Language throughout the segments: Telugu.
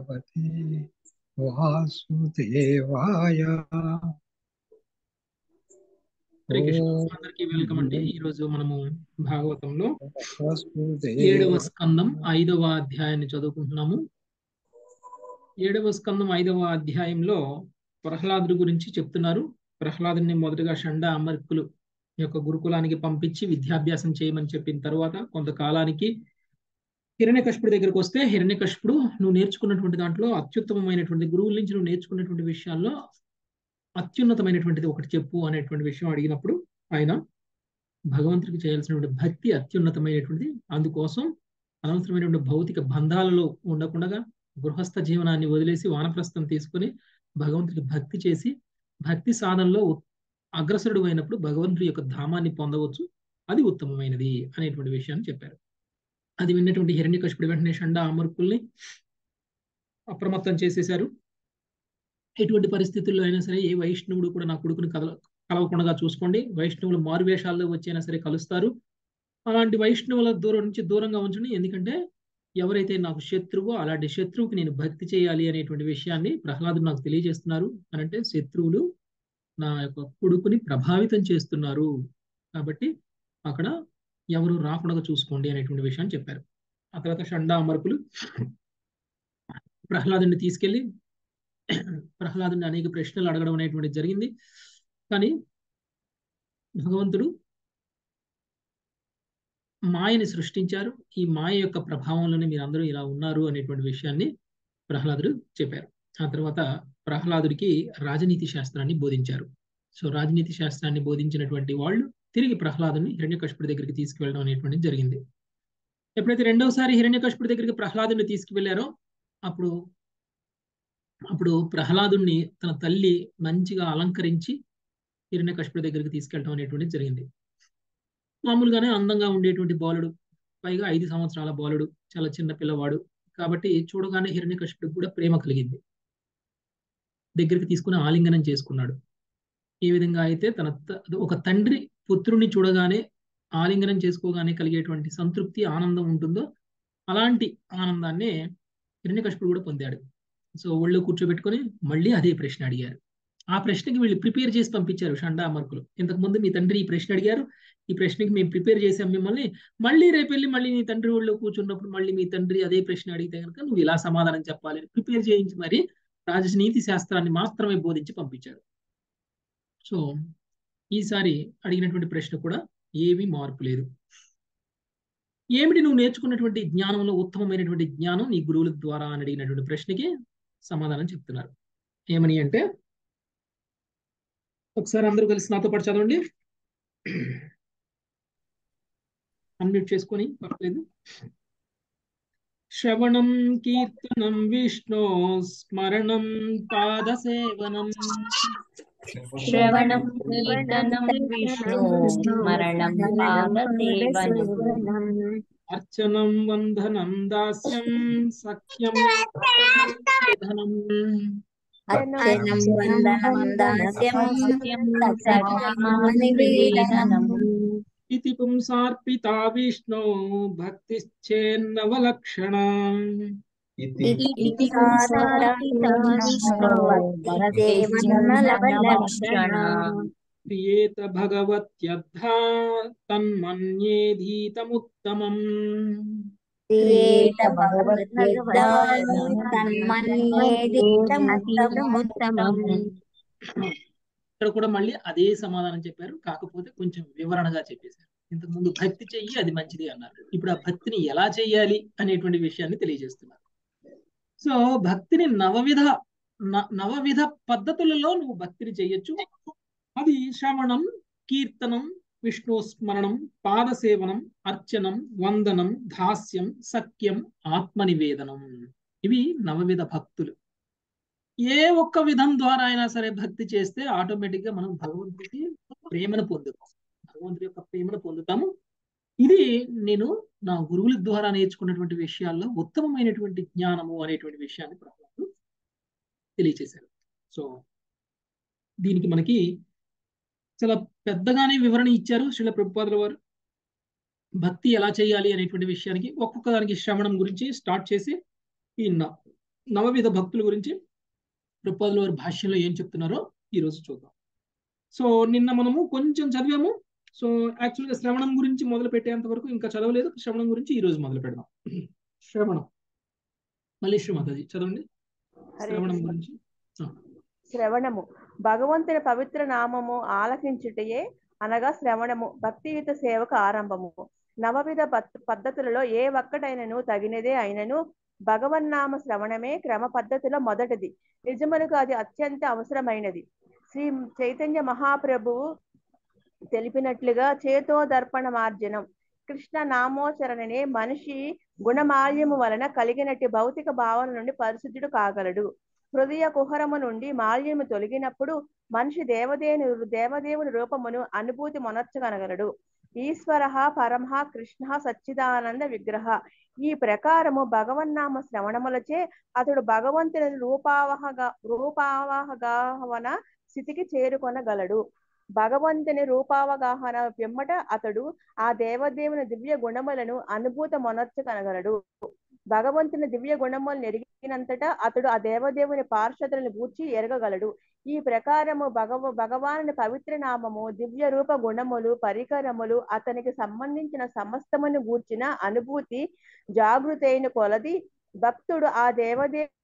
భగవతి వాసుదేవాయ వెల్కమ్ అండి. మనము భాగవతంలో ఏడవ స్కందం ఐదవ అధ్యాయాన్ని చదువుకుంటున్నాము. ఏడవ స్కందం ఐదవ అధ్యాయంలో ప్రహ్లాదుడి గురించి చెప్తున్నారు. ప్రహ్లాదుని మొదటగా షండ అమర్కులు యొక్క గురుకులానికి పంపించి విద్యాభ్యాసం చేయమని చెప్పిన తర్వాత కొంతకాలానికి హిరణ్యకశిపుడి దగ్గరికి వస్తే హిరణ్యకశిపుడు నువ్వు నేర్చుకున్నటువంటి దాంట్లో అత్యుత్తమమైనటువంటి గురువుల నుంచి నువ్వు నేర్చుకున్నటువంటి విషయాల్లో అత్యున్నతమైనటువంటిది ఒకటి చెప్పు అనేటువంటి విషయం అడిగినప్పుడు ఆయన భగవంతుడికి చేయాల్సినటువంటి భక్తి అత్యున్నతమైనటువంటిది. అందుకోసం అనవసరమైనటువంటి భౌతిక బంధాలలో ఉండకుండా గృహస్థ జీవనాన్ని వదిలేసి వానప్రస్థం తీసుకుని భగవంతుడికి భక్తి చేసి భక్తి సాధనలో అగ్రసరుడు అయినప్పుడు భగవంతుడి యొక్క ధామాన్ని పొందవచ్చు. అది ఉత్తమమైనది అనేటువంటి విషయాన్ని చెప్పారు. అది విన్నటువంటి హిరణ్యకశిపుడు వెంటనే షండ అమర్కుల్ని అప్రమత్తం చేసేశారు. ఎటువంటి పరిస్థితుల్లో అయినా సరే ఏ వైష్ణవుడు కూడా నా కొడుకుని కదల కలవకుండా చూసుకోండి. వైష్ణవులు మారువేషాల్లో వచ్చైనా సరే కలుస్తారు. అలాంటి వైష్ణవుల దూరం నుంచి దూరంగా ఉంచండి. ఎందుకంటే ఎవరైతే నాకు శత్రువో అలాంటి శత్రువుకి నేను భక్తి చేయాలి అనేటువంటి విషయాన్ని ప్రహ్లాదుడు నాకు తెలియజేస్తున్నారు. అనంటే శత్రువులు నా యొక్క కొడుకుని ప్రభావితం చేస్తున్నారు. కాబట్టి అక్కడ ఎవరు రాకుండా చూసుకోండి అనేటువంటి విషయాన్ని చెప్పారు. ఆ తర్వాత షండా అమర్పులు ప్రహ్లాదుని తీసుకెళ్ళి ప్రహ్లాదుని అనేక ప్రశ్నలు అడగడం అనేటువంటి జరిగింది. కానీ భగవంతుడు మాయని సృష్టించారు. ఈ మాయ యొక్క ప్రభావంలోనే మీరు అందరూ ఇలా ఉన్నారు అనేటువంటి విషయాన్ని ప్రహ్లాదుడు చెప్పారు. ఆ తర్వాత ప్రహ్లాదుడికి రాజనీతి శాస్త్రాన్ని బోధించారు. సో రాజనీతి శాస్త్రాన్ని బోధించినటువంటి వాళ్ళు తిరిగి ప్రహ్లాదుని హిరణ్యకశిపుడి దగ్గరికి తీసుకువెళ్ళడం అనేటువంటిది జరిగింది. ఎప్పుడైతే రెండవసారి హిరణ్యకశిపుడి దగ్గరికి ప్రహ్లాదుని తీసుకువెళ్ళారో అప్పుడు అప్పుడు ప్రహ్లాదుని తన తల్లి మంచిగా అలంకరించి హిరణ్యకశిపుడి దగ్గరికి తీసుకెళ్ళడం అనేటువంటిది జరిగింది. మామూలుగానే అందంగా ఉండేటువంటి బాలుడు పైగా ఐదు సంవత్సరాల బాలుడు చాలా చిన్న పిల్లవాడు. కాబట్టి చూడగానే హిరణ్యకశిపుడికి కూడా ప్రేమ కలిగింది. దగ్గరికి తీసుకుని ఆలింగనం చేసుకున్నాడు. ఏ విధంగా అయితే తన ఒక తండ్రి పుత్రుణ్ణి చూడగానే ఆలింగనం చేసుకోగానే కలిగేటువంటి సంతృప్తి ఆనందం ఉంటుందో అలాంటి ఆనందాన్ని హిరణ్యకశిపుడు కూడా పొందాడు. సో ఒళ్ళు కూర్చోబెట్టుకొని మళ్ళీ అదే ప్రశ్న అడిగారు. ఆ ప్రశ్నకి వీళ్ళు ప్రిపేర్ చేసి పంపించారు షండామర్కులు. ఇంతకుముందు మీ తండ్రి ఈ ప్రశ్న అడిగారు. ఈ ప్రశ్నకి మేము ప్రిపేర్ చేసాం మిమ్మల్ని. మళ్ళీ రేపు వెళ్ళి మళ్ళీ నీ తండ్రి ఒళ్ళో కూర్చున్నప్పుడు మళ్ళీ మీ తండ్రి అదే ప్రశ్న అడిగితే కనుక నువ్వు ఇలా సమాధానం చెప్పాలి ప్రిపేర్ చేయించి మరి రాజనీతి శాస్త్రాన్ని మాత్రమే బోధించి పంపించాడు సో ఈసారి అడిగినటువంటి ప్రశ్న కూడా ఏమీ మార్పు లేదు. ఏమిటి నువ్వు నేర్చుకున్నటువంటి జ్ఞానంలో ఉత్తమమైనటువంటి జ్ఞానం నీ గురువుల ద్వారా అని అడిగినటువంటి ప్రశ్నకి సమాధానం చెప్తున్నారు. ఏమని అంటే ఒకసారి అందరూ కలిసి నాతో పాటు చదవండి. అన్మ్యూట్ చేసుకొని పర్లేదు శ్రవణం కీర్తనం విష్ణు స్మరణం పాదసేవనం. శ్రవణం కీర్తనం విష్ణు స్మరణం పాదసేవనం అర్చనం వందనం దాస్యం సఖ్యం ధనం అర్చనం వందనం దాస్యం సత్యమానివేదనం ఇతి పుంసార్పితా విష్ణు భక్తిశ్చేన్నవలక్షణ ప్రియేత భగవత్యర్థ తన్మన్యేధీతముత్తమం ఇక్కడ కూడా మళ్ళీ అదే సమాధానం చెప్పారు. కాకపోతే కొంచెం వివరణగా చెప్పేశారు. ఇంతకు ముందు భక్తి చెయ్యి అది మంచిది అన్నారు. ఇప్పుడు ఆ భక్తిని ఎలా చెయ్యాలి అనేటువంటి విషయాన్ని తెలియజేస్తున్నారు. సో భక్తిని నవవిధ నవవిధ పద్ధతులలో నువ్వు భక్తిని చెయ్యొచ్చు అది శ్రవణం కీర్తనం విష్ణు స్మరణం పాదసేవనం అర్చనం వందనం దాస్యం సఖ్యం ఆత్మనివేదనం. ఇవి నవవిధ భక్తులు. ఏ ఒక్క విధం ద్వారా అయినా సరే భక్తి చేస్తే ఆటోమేటిక్గా మనం భగవంతుడికి ప్రేమను పొందుతాం. భగవంతుడి యొక్క ప్రేమను పొందుతాము. ఇది నేను నా గురువుల ద్వారా నేర్చుకున్నటువంటి విషయాల్లో ఉత్తమమైనటువంటి జ్ఞానము అనేటువంటి విషయాన్ని ప్రహ్లాదు తెలియచేశారు. సో దీనికి మనకి చాలా పెద్దగానే వివరణ ఇచ్చారు శ్రీల ప్రభుపాదుల వారు. భక్తి ఎలా చేయాలి అనేటువంటి విషయానికి ఒక్కొక్క దానికి శ్రవణం గురించి స్టార్ట్ చేసి ఈ నవవిధ భక్తుల గురించి ప్రభుపాదుల వారి భాష్యంలో ఏం చెప్తున్నారో ఈ రోజు చూద్దాం. సో నిన్న మనము కొంచెం చదివాము. సో యాక్చువల్గా శ్రవణం గురించి మొదలు పెట్టేంత వరకు ఇంకా చదవలేదు. శ్రవణం గురించి ఈ రోజు మొదలు పెడదాం. శ్రవణం. చదవండి. శ్రవణం. గురించి. శ్రవణము. భగవంతుని పవిత్ర నామము ఆలకించుటయే అనగా శ్రవణము. భక్తియుత సేవకు ఆరంభము. నవవిధ పద్- పద్ధతులలో ఏ ఒక్కటైనను తగినదే అయినను భగవన్నామ శ్రవణమే క్రమ పద్ధతిలో మొదటిది. నిజమునకు అది అత్యంత అవసరమైనది. శ్రీ చైతన్య మహాప్రభువు తెలిపినట్లుగా చేతో దర్పణ మార్జనం కృష్ణ నామోచరణనే మనిషి గుణమాల్యము వలన కలిగినట్టు భౌతిక భావన నుండి పరిశుద్ధుడు కాగలడు. హృదయ కుహరము నుండి మాల్యము తొలగినప్పుడు మనిషి దేవదేను దేవదేవుని రూపమును అనుభూతి మొనర్చగలగలడు ఈశ్వర పరమ కృష్ణ సచ్చిదానంద విగ్రహ. ఈ ప్రకారము భగవన్నామ శ్రవణములచే అతడు భగవంతుని రూపావహగా రూపావహగాహవన స్థితికి చేరుకొనగలడు. భగవంతుని రూపావగాహన పిమ్మట అతడు ఆ దేవదేవుని దివ్య గుణములను అనుభూత మొనర్చగలగలడు భగవంతుని దివ్య గుణములు నెరిగినంతటా అతడు ఆ దేవదేవుని పార్షదులను గూర్చి ఎరగగలడు. ఈ ప్రకారము భగవ భగవానుని పవిత్ర నామము దివ్య రూప గుణములు పరికరములు అతనికి సంబంధించిన సమస్తమును గూర్చిన అనుభూతి జాగృతైన కొలది భక్తుడు ఆ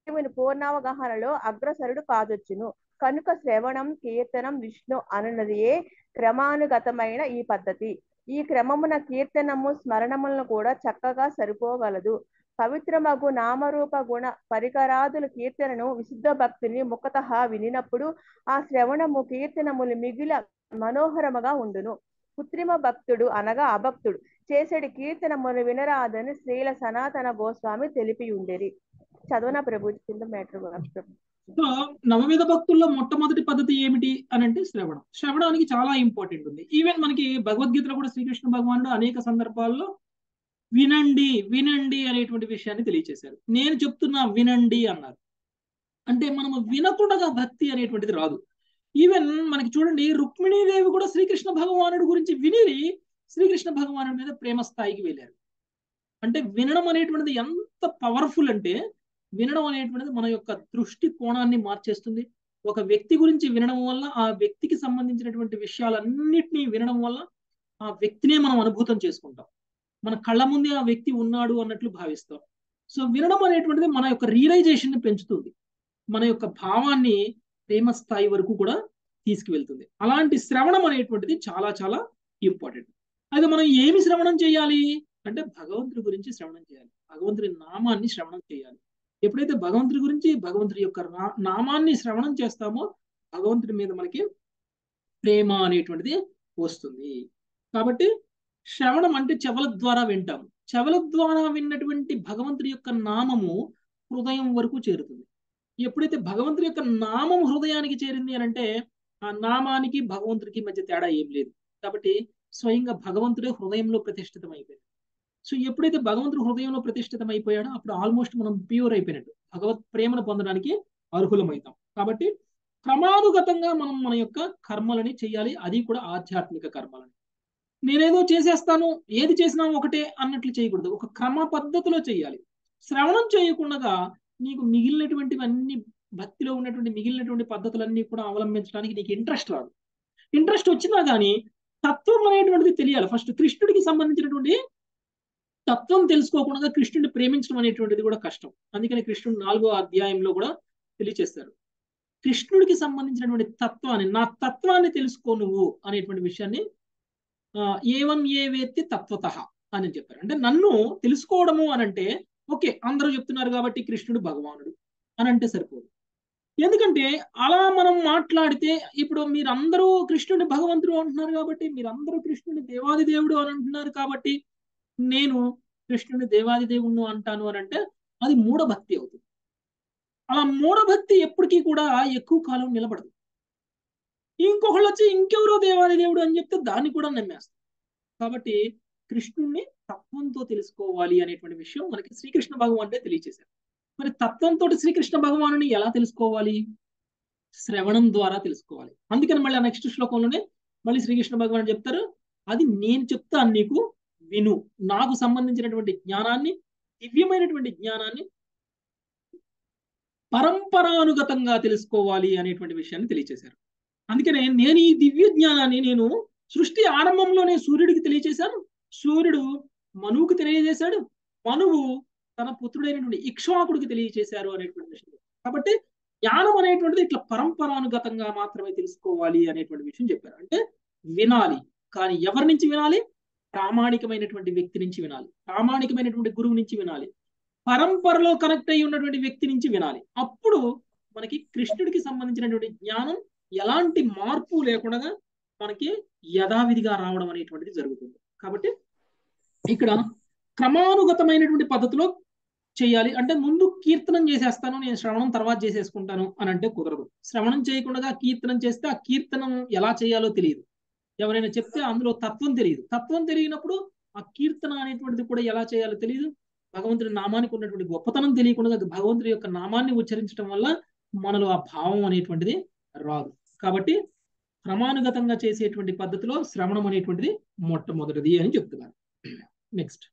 దేవుని పూర్ణావగాహనలో అగ్రసరుడు కాదొచ్చును. కనుక శ్రవణం కీర్తనం విష్ణు అనున్నదియే క్రమానుగతమైన ఈ పద్ధతి. ఈ క్రమమున కీర్తనము స్మరణములను కూడా చక్కగా సరిపోగలదు. పవిత్రమగు నామరూప గుణ పరికరాదుల కీర్తనను విశుద్ధ భక్తిని ముఖత వినినప్పుడు ఆ శ్రవణము కీర్తనములు మిగిల మనోహరముగా ఉండును. కృత్రిమ భక్తుడు అనగా అభక్తుడు. చేసేటి కీర్తనములు వినరాదని శ్రీల సనాతన గోస్వామి తెలిపి ఉండేది చదవన ప్రభు? కింద మ్యాటర్ ప్రభు? సో నవవిధ భక్తుల్లో మొట్టమొదటి పద్ధతి ఏమిటి అని అంటే శ్రవణం. శ్రవణానికి చాలా ఇంపార్టెంట్ ఉంది. ఈవెన్ మనకి భగవద్గీతలో కూడా శ్రీకృష్ణ భగవానుడు అనేక సందర్భాల్లో వినండి వినండి అనేటువంటి విషయాన్ని తెలియచేశారు. నేను చెప్తున్నా వినండి అన్నారు. అంటే మనము వినకుండా భక్తి అనేటువంటిది రాదు. ఈవెన్ మనకి చూడండి రుక్మిణీదేవి కూడా శ్రీకృష్ణ భగవానుడు గురించి విని శ్రీకృష్ణ భగవానుడి మీద ప్రేమ స్థాయికి వెళ్ళారు. అంటే వినడం అనేటువంటిది ఎంత పవర్ఫుల్ అంటే వినడం అనేటువంటిది మన యొక్క దృష్టి కోణాన్ని మార్చేస్తుంది. ఒక వ్యక్తి గురించి వినడం వల్ల ఆ వ్యక్తికి సంబంధించినటువంటి విషయాలన్నిటినీ వినడం వల్ల ఆ వ్యక్తినే మనం అనుభూతం చేసుకుంటాం. మన కళ్ళ ముందే ఆ వ్యక్తి ఉన్నాడు అన్నట్లు భావిస్తాం. సో వినడం అనేటువంటిది మన యొక్క రియలైజేషన్ని పెంచుతుంది. మన యొక్క భావాన్ని ప్రేమ స్థాయి వరకు కూడా తీసుకువెళ్తుంది. అలాంటి శ్రవణం అనేటువంటిది చాలా చాలా ఇంపార్టెంట్. అయితే మనం ఏమి శ్రవణం చేయాలి? అంటే భగవంతుడి గురించి శ్రవణం చేయాలి. భగవంతుడి నామాన్ని శ్రవణం చేయాలి. ఎప్పుడైతే భగవంతుడి గురించి భగవంతుడి యొక్క నామాన్ని శ్రవణం చేస్తామో భగవంతుడి మీద మనకి ప్రేమ అనేటువంటిది వస్తుంది. కాబట్టి శ్రవణం అంటే చెవుల ద్వారా వింటాము చెవుల ద్వారా విన్నటువంటి భగవంతుడి యొక్క నామము హృదయం వరకు చేరుతుంది. ఎప్పుడైతే భగవంతుడి యొక్క నామం హృదయానికి చేరింది అని అంటే ఆ నామానికి భగవంతుడికి మధ్య తేడా ఏం లేదు. కాబట్టి స్వయంగా భగవంతుడే హృదయంలో ప్రతిష్ఠితం అయిపోయింది సో ఎప్పుడైతే భగవంతుడు హృదయంలో ప్రతిష్ఠితం అయిపోయాడో అప్పుడు ఆల్మోస్ట్ మనం ప్యూర్ అయిపోయినట్టు భగవత్ ప్రేమను పొందడానికి అర్హులమవుతాం కాబట్టి క్రమానుగతంగా మనం మన యొక్క కర్మలని చేయాలి అది కూడా ఆధ్యాత్మిక కర్మలని. నేనేదో చేసేస్తాను ఏది చేసినా ఒకటే అన్నట్లు చేయకూడదు. ఒక క్రమ పద్ధతిలో చేయాలి శ్రవణం చేయకుండా నీకు మిగిలినటువంటివన్నీ భక్తిలో ఉన్నటువంటి మిగిలినటువంటి పద్ధతులన్నీ కూడా అవలంబించడానికి నీకు ఇంట్రెస్ట్ రాదు. ఇంట్రెస్ట్ వచ్చినా కానీ తత్వం అనేటువంటిది తెలియాలి. ఫస్ట్ కృష్ణుడికి సంబంధించినటువంటి తత్వం తెలుసుకోకుండా కృష్ణుడిని ప్రేమించడం అనేటువంటిది కూడా కష్టం. అందుకని కృష్ణుడు నాలుగో అధ్యాయంలో కూడా తెలియచేస్తారు కృష్ణుడికి సంబంధించినటువంటి తత్వాన్ని నా తత్వాన్ని తెలుసుకో నువ్వు అనేటువంటి విషయాన్ని ఏవం ఏ వేత్తి తత్వత అని చెప్పారు. అంటే నన్ను తెలుసుకోవడము అని అంటే ఓకే అందరూ చెప్తున్నారు కాబట్టి కృష్ణుడు భగవానుడు అని అంటే సరిపోదు. ఎందుకంటే అలా మనం మాట్లాడితే ఇప్పుడు మీరందరూ కృష్ణుడి భగవంతుడు అంటున్నారు కాబట్టి మీరందరూ కృష్ణుడిని దేవాది దేవుడు అని అంటున్నారు కాబట్టి నేను కృష్ణుడి దేవాది దేవుణ్ణు అంటాను అని అంటే అది మూఢభక్తి అవుతుంది. అలా మూఢభక్తి ఎప్పటికీ కూడా ఎక్కువ కాలం నిలబడదు. ఇంకొకళ్ళు వచ్చి ఇంకెవరో దేవాది దేవుడు అని చెప్తే దాన్ని కూడా నమ్మేస్తాం కాబట్టి కృష్ణుణ్ణి తత్వంతో తెలుసుకోవాలి అనేటువంటి విషయం మనకి శ్రీకృష్ణ భగవానుడే తెలియజేశారు మరి తత్వంతో శ్రీకృష్ణ భగవానుని ఎలా తెలుసుకోవాలి? శ్రవణం ద్వారా తెలుసుకోవాలి. అందుకని మళ్ళీ నెక్స్ట్ శ్లోకంలోనే మళ్ళీ శ్రీకృష్ణ భగవాన్ చెప్తారు అది నేను చెప్తాను నీకు విను. నాకు సంబంధించినటువంటి జ్ఞానాన్ని దివ్యమైనటువంటి జ్ఞానాన్ని పరంపరానుగతంగా తెలుసుకోవాలి అనేటువంటి విషయాన్ని తెలియచేశారు. అందుకనే నేను ఈ దివ్య జ్ఞానాన్ని నేను సృష్టి ఆరంభంలోనే సూర్యుడికి తెలియచేశాను. సూర్యుడు మనువుకు తెలియజేశాడు. మనువు తన పుత్రుడైనటువంటి ఇక్ష్వాకుడికి తెలియచేశారు అనేటువంటి విషయం. కాబట్టి జ్ఞానం అనేటువంటిది ఇట్లా పరంపరానుగతంగా మాత్రమే తెలుసుకోవాలి అనేటువంటి విషయం చెప్పారు. అంటే వినాలి. కానీ ఎవరి నుంచి వినాలి? ప్రామాణికమైనటువంటి వ్యక్తి నుంచి వినాలి. ప్రామాణికమైనటువంటి గురువు నుంచి వినాలి. పరంపరలో కనెక్ట్ అయి ఉన్నటువంటి వ్యక్తి నుంచి వినాలి. అప్పుడు మనకి కృష్ణుడికి సంబంధించినటువంటి జ్ఞానం ఎలాంటి మార్పు లేకుండా మనకి యథావిధిగా రావడం అనేటువంటిది జరుగుతుంది. కాబట్టి ఇక్కడ క్రమానుగతమైనటువంటి పద్ధతిలో చేయాలి. అంటే ముందు కీర్తనం చేసేస్తాను నేను శ్రవణం తర్వాత చేసేసుకుంటాను అని అంటే కుదరదు. శ్రవణం చేయకుండా కీర్తనం చేస్తే ఆ కీర్తనం ఎలా చేయాలో తెలియదు. ఎవరైనా చెప్తే అందులో తత్వం తెలియదు. తత్వం తెలియనప్పుడు ఆ కీర్తన అనేటువంటిది కూడా ఎలా చేయాలో తెలియదు భగవంతుడి నామానికి ఉన్నటువంటి గొప్పతనం తెలియకుండా భగవంతుడి యొక్క నామాన్ని ఉచ్చరించడం వల్ల మనలో ఆ భావం అనేటువంటిది రాదు. కాబట్టి క్రమానుగతంగా చేసేటువంటి పద్ధతిలో శ్రవణం అనేటువంటిది మొట్టమొదటిది అని చెప్తున్నారు. నెక్స్ట్.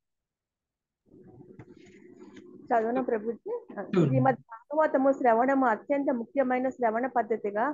చదవన ప్రభుత్వం శ్రీమద్ భాగవతము శ్రవణము అత్యంత ముఖ్యమైన శ్రవణ పద్ధతిగా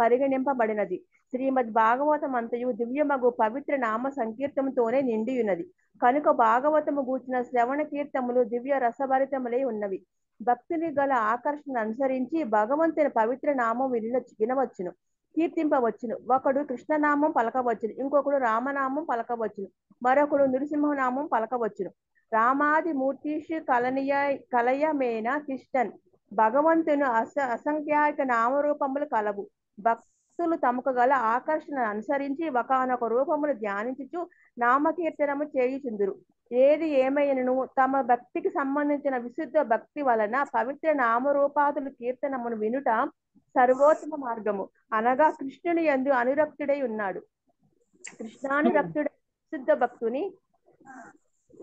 పరిగణింపబడినది. శ్రీమద్ భాగవతం అంతయు దివ్యమగు పవిత్ర నామ సంకీర్తముతోనే నిండియున్నది. కనుక భాగవతము గూర్చిన శ్రవణ కీర్తములు దివ్య రసభరితములై ఉన్నవి. భక్తుని గల ఆకర్షణ అనుసరించి భగవంతుని పవిత్ర నామం వినొచ్చు వినవచ్చును కీర్తింపవచ్చును. ఒకడు కృష్ణనామం పలకవచ్చును ఇంకొకడు రామనామం పలకవచ్చును మరొకడు నృసింహనామం పలకవచ్చును. రామాది మూర్తిషు కలనీయ కలయమేన తిష్టన్. భగవంతుని అస అసంఖ్యాక నామరూపములు కలవు. భక్తులు తమకు గల ఆకర్షణ అనుసరించి ఒకనొక రూపమును ధ్యానించుచు నామకీర్తనము చేయుచుందురు. ఏది ఏమైనను తమ భక్తికి సంబంధించిన విశుద్ధ భక్తి వలన పవిత్ర నామరూపాదులు కీర్తనమును వినుట సర్వోత్తమ మార్గము. అనగా కృష్ణుని ఎందు అనురక్తుడై ఉన్నాడు. కృష్ణానురక్తుడై విశుద్ధ భక్తుని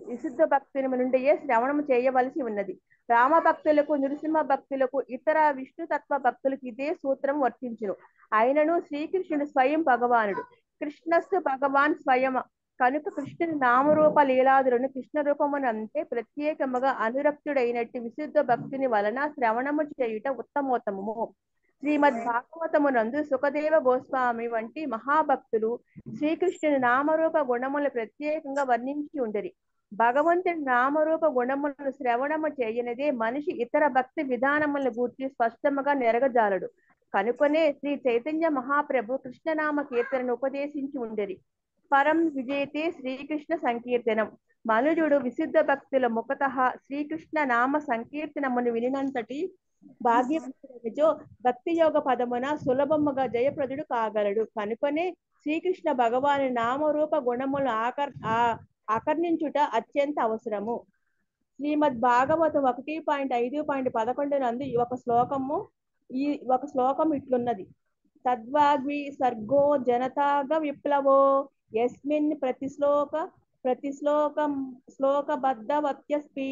విశుద్ధ భక్తుని నుండియే శ్రవణము చేయవలసి ఉన్నది. రామ భక్తులకు నృసింహ భక్తులకు ఇతర విష్ణు తత్వ భక్తులకు ఇదే సూత్రం వర్తించును. అయినను శ్రీకృష్ణుడు స్వయం భగవానుడు. కృష్ణస్సు భగవాన్ స్వయం. కనుక కృష్ణుని నామరూప లీలాదులను కృష్ణ రూపమునంతే ప్రత్యేకముగా అనురక్తుడైనట్టు విశుద్ధ భక్తుని వలన శ్రవణము చేయుట ఉత్తమోత్తమము. శ్రీమద్ భాగవతమునందు సుఖదేవ గోస్వామి వంటి మహాభక్తులు శ్రీకృష్ణుని నామరూప గుణములు ప్రత్యేకంగా వర్ణించి ఉండరి. భగవంతుని నామరూప గుణములను శ్రవణము చేయనిదే మనిషి ఇతర భక్తి విధానములను గూర్చి స్పష్టముగా నెరగజాలడు. కనుకొనే శ్రీ చైతన్య మహాప్రభు కృష్ణనామ కీర్తనను ఉపదేశించి ఉండేది పరం విజేతే శ్రీకృష్ణ సంకీర్తనం. మనుజుడు విశుద్ధ భక్తుల ముఖత శ్రీకృష్ణ నామ సంకీర్తనమును వినినంతటి భాగ్యజో భక్తి యోగ పదమున సులభముగా జయప్రదుడు కాగలడు. కనుకొనే శ్రీకృష్ణ భగవాని నామరూప గుణములు ఆకర్ ఆకర్ణించుట అత్యంత అవసరము. శ్రీమద్ భాగవతం ఒకటి పాయింట్ ఐదు పాయింట్ పదకొండు నందు ఒక శ్లోకము ఈ ఒక శ్లోకం ఇట్లున్నది. తద్వాగ్వి సర్గో జనతాగ విప్లవో యస్మిన్ ప్రతి శ్లోక ప్రతి శ్లోకం శ్లోకబద్ధవత్యస్పి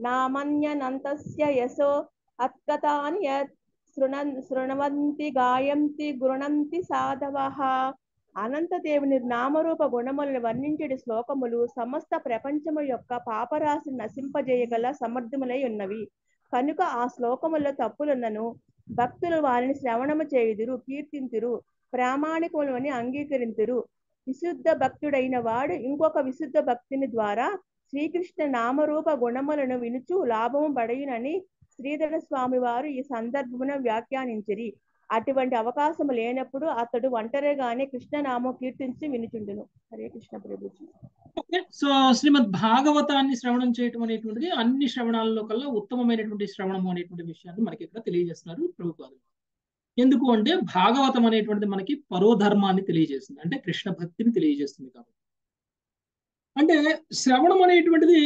నామన్యనంతస్య యశో అత్కతాని యత్ శృణవంతి గాయంతి గృణంతి సాధవ. అనంతదేవుని నామరూప గుణములను వర్ణించడి శ్లోకములు సమస్త ప్రపంచము యొక్క పాపరాశిని నశింపజేయగల సమర్థములై ఉన్నవి. కనుక ఆ శ్లోకముల్లో తప్పులున్నను భక్తులు వారిని శ్రవణము చేయుదురు కీర్తింతురు ప్రామాణికములని అంగీకరింతురు. విశుద్ధ భక్తుడైన వాడు ఇంకొక విశుద్ధ భక్తిని ద్వారా శ్రీకృష్ణ నామరూప గుణములను వినుచు లాభము పడయునని శ్రీధర స్వామి వారు ఈ సందర్భమున వ్యాఖ్యానించిరి. అటువంటి అవకాశం లేనప్పుడు అతడు ఒంటరిగానే కృష్ణనామం కీర్తించి వినుచుండును. హరే కృష్ణ ప్రభుజీ. సో శ్రీమద్ భాగవతాన్ని శ్రవణం చేయటం అనేటువంటిది అన్ని శ్రవణాలలో కల్లా ఉత్తమమైనటువంటి శ్రవణము అనేటువంటి విషయాన్ని మనకి ఇక్కడ తెలియజేస్తున్నారు ప్రభుపాదులు. ఎందుకు అంటే భాగవతం అనేటువంటిది మనకి పరోధర్మాన్ని తెలియజేస్తుంది. అంటే కృష్ణ భక్తిని తెలియజేస్తుంది కాబట్టి. అంటే శ్రవణం అనేటువంటిది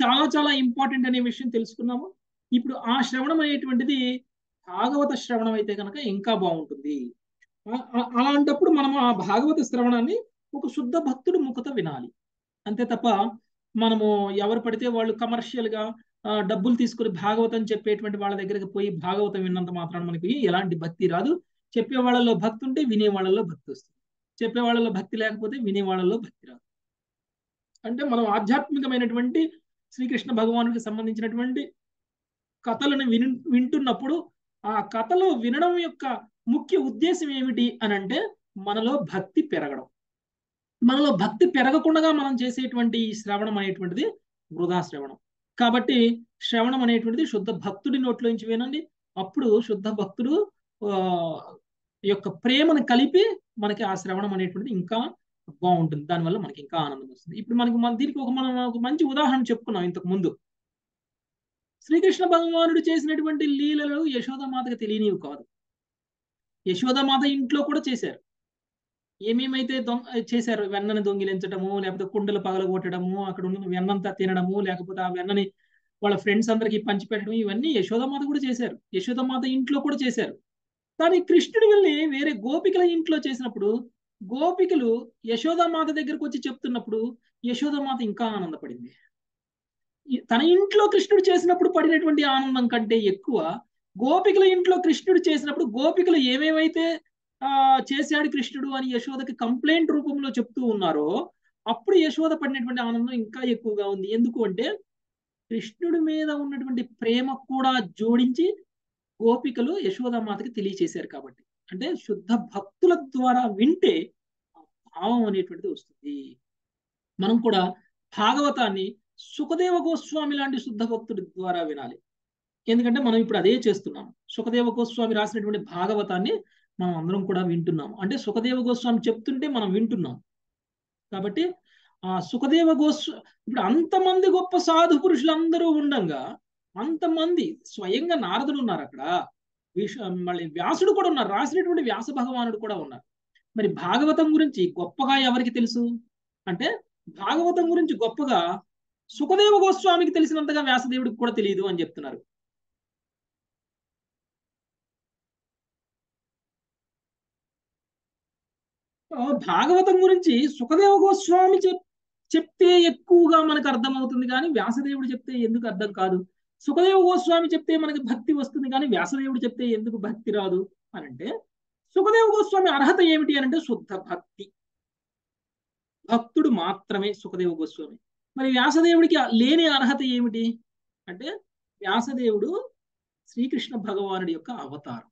చాలా చాలా ఇంపార్టెంట్ అనే విషయం తెలుసుకున్నాము. ఇప్పుడు ఆ శ్రవణం అనేటువంటిది భాగవత శ్రవణం అయితే కనుక ఇంకా బాగుంటుంది. అలాంటప్పుడు మనం ఆ భాగవత శ్రవణాన్ని ఒక శుద్ధ భక్తుడు ముఖత వినాలి. అంతే తప్ప మనము ఎవరు పడితే వాళ్ళు కమర్షియల్గా డబ్బులు తీసుకుని భాగవతం చెప్పేటువంటి వాళ్ళ దగ్గరికి పోయి భాగవతం విన్నంత మాత్రాన మనకి ఎలాంటి భక్తి రాదు. చెప్పే వాళ్ళలో భక్తి ఉంటే వినే వాళ్ళలో భక్తి వస్తుంది. చెప్పే వాళ్ళలో భక్తి లేకపోతే వినే వాళ్ళలో భక్తి రాదు. అంటే మనం ఆధ్యాత్మికమైనటువంటి శ్రీకృష్ణ భగవానుడికి సంబంధించినటువంటి కథలను విని వింటున్నప్పుడు ఆ కథలు వినడం యొక్క ముఖ్య ఉద్దేశం ఏమిటి అని అంటే మనలో భక్తి పెరగడం. మనలో భక్తి పెరగకుండా మనం చేసేటువంటి ఈ శ్రవణం అనేటువంటిది వృధా శ్రవణం. కాబట్టి శ్రవణం అనేటువంటిది శుద్ధ భక్తుడి నోట్లోంచి వినండి. అప్పుడు శుద్ధ భక్తుడు ఆ, యొక్క ప్రేమను కలిపి మనకి ఆ శ్రవణం అనేటువంటిది ఇంకా బాగుంటుంది. దానివల్ల మనకి ఇంకా ఆనందం వస్తుంది. ఇప్పుడు మనకి మన దీనికి ఒక మనం ఒక మంచి ఉదాహరణ చెప్పుకున్నాం ఇంతకు ముందు. శ్రీకృష్ణ భగవానుడు చేసినటువంటి లీలలు యశోదమాతకు తెలియనివి కాదు. యశోదమాత ఇంట్లో కూడా చేశారు. ఏమేమైతే దొంగ చేశారు? వెన్నని దొంగిలించడము లేకపోతే కుండలు పగలగొట్టడము అక్కడ ఉన్న వెన్నంతా తినడము లేకపోతే ఆ వెన్నని వాళ్ళ ఫ్రెండ్స్ అందరికి పంచిపెట్టడం ఇవన్నీ యశోదమాత కూడా చేశారు. యశోదమాత ఇంట్లో కూడా చేశారు. కానీ కృష్ణుడి వెళ్ళి వేరే గోపికల ఇంట్లో చేసినప్పుడు గోపికలు యశోదమాత దగ్గరకు వచ్చి చెప్తున్నప్పుడు యశోదమాత ఇంకా ఆనందపడింది. తన ఇంట్లో కృష్ణుడు చేసినప్పుడు పడినటువంటి ఆనందం కంటే ఎక్కువ గోపికల ఇంట్లో కృష్ణుడు చేసినప్పుడు గోపికలు ఏమేమైతే ఆ చేశాడు కృష్ణుడు అని యశోదకి కంప్లైంట్ రూపంలో చెప్తూ ఉన్నారో అప్పుడు యశోద పడినటువంటి ఆనందం ఇంకా ఎక్కువగా ఉంది. ఎందుకు అంటే కృష్ణుడి మీద ఉన్నటువంటి ప్రేమ కూడా జోడించి గోపికలు యశోదామాతకి తెలియచేశారు కాబట్టి. అంటే శుద్ధ భక్తుల ద్వారా వింటే ఆ భావం అనేటువంటిది వస్తుంది. మనం కూడా భాగవతాన్ని సుఖదేవ గోస్వామి లాంటి శుద్ధ భక్తుడి ద్వారా వినాలి. ఎందుకంటే మనం ఇప్పుడు అదే చేస్తున్నాం. సుఖదేవ గోస్వామి రాసినటువంటి భాగవతాన్ని మనం అందరం కూడా వింటున్నాం. అంటే సుఖదేవ గోస్వామి చెప్తుంటే మనం వింటున్నాం. కాబట్టి ఆ సుఖదేవ గోస్వామి ఇప్పుడు అంతమంది గొప్ప సాధు పురుషులందరూ ఉండంగా అంతమంది స్వయంగా నారదుడు ఉన్నారు అక్కడ. విష మళ్ళీ వ్యాసుడు కూడా ఉన్నారు. రాసినటువంటి వ్యాస భగవానుడు కూడా ఉన్నారు. మరి భాగవతం గురించి గొప్పగా ఎవరికి తెలుసు? అంటే భాగవతం గురించి గొప్పగా సుఖదేవ గోస్వామికి తెలిసినంతగా వ్యాసదేవుడికి కూడా తెలియదు అని చెప్తున్నారు. భాగవతం గురించి సుఖదేవ గోస్వామి చెప్తే ఎక్కువగా మనకు అర్థమవుతుంది కానీ వ్యాసదేవుడు చెప్తే ఎందుకు అర్థం కాదు? సుఖదేవ గోస్వామి చెప్తే మనకి భక్తి వస్తుంది కానీ వ్యాసదేవుడు చెప్తే ఎందుకు భక్తి రాదు? అని అంటే సుఖదేవ గోస్వామి అర్హత ఏమిటి అని అంటే శుద్ధ భక్తి. భక్తుడు మాత్రమే సుఖదేవ గోస్వామి. మరి వ్యాసదేవుడికి లేని అర్హత ఏమిటి? అంటే వ్యాసదేవుడు శ్రీకృష్ణ భగవానుడి యొక్క అవతారం.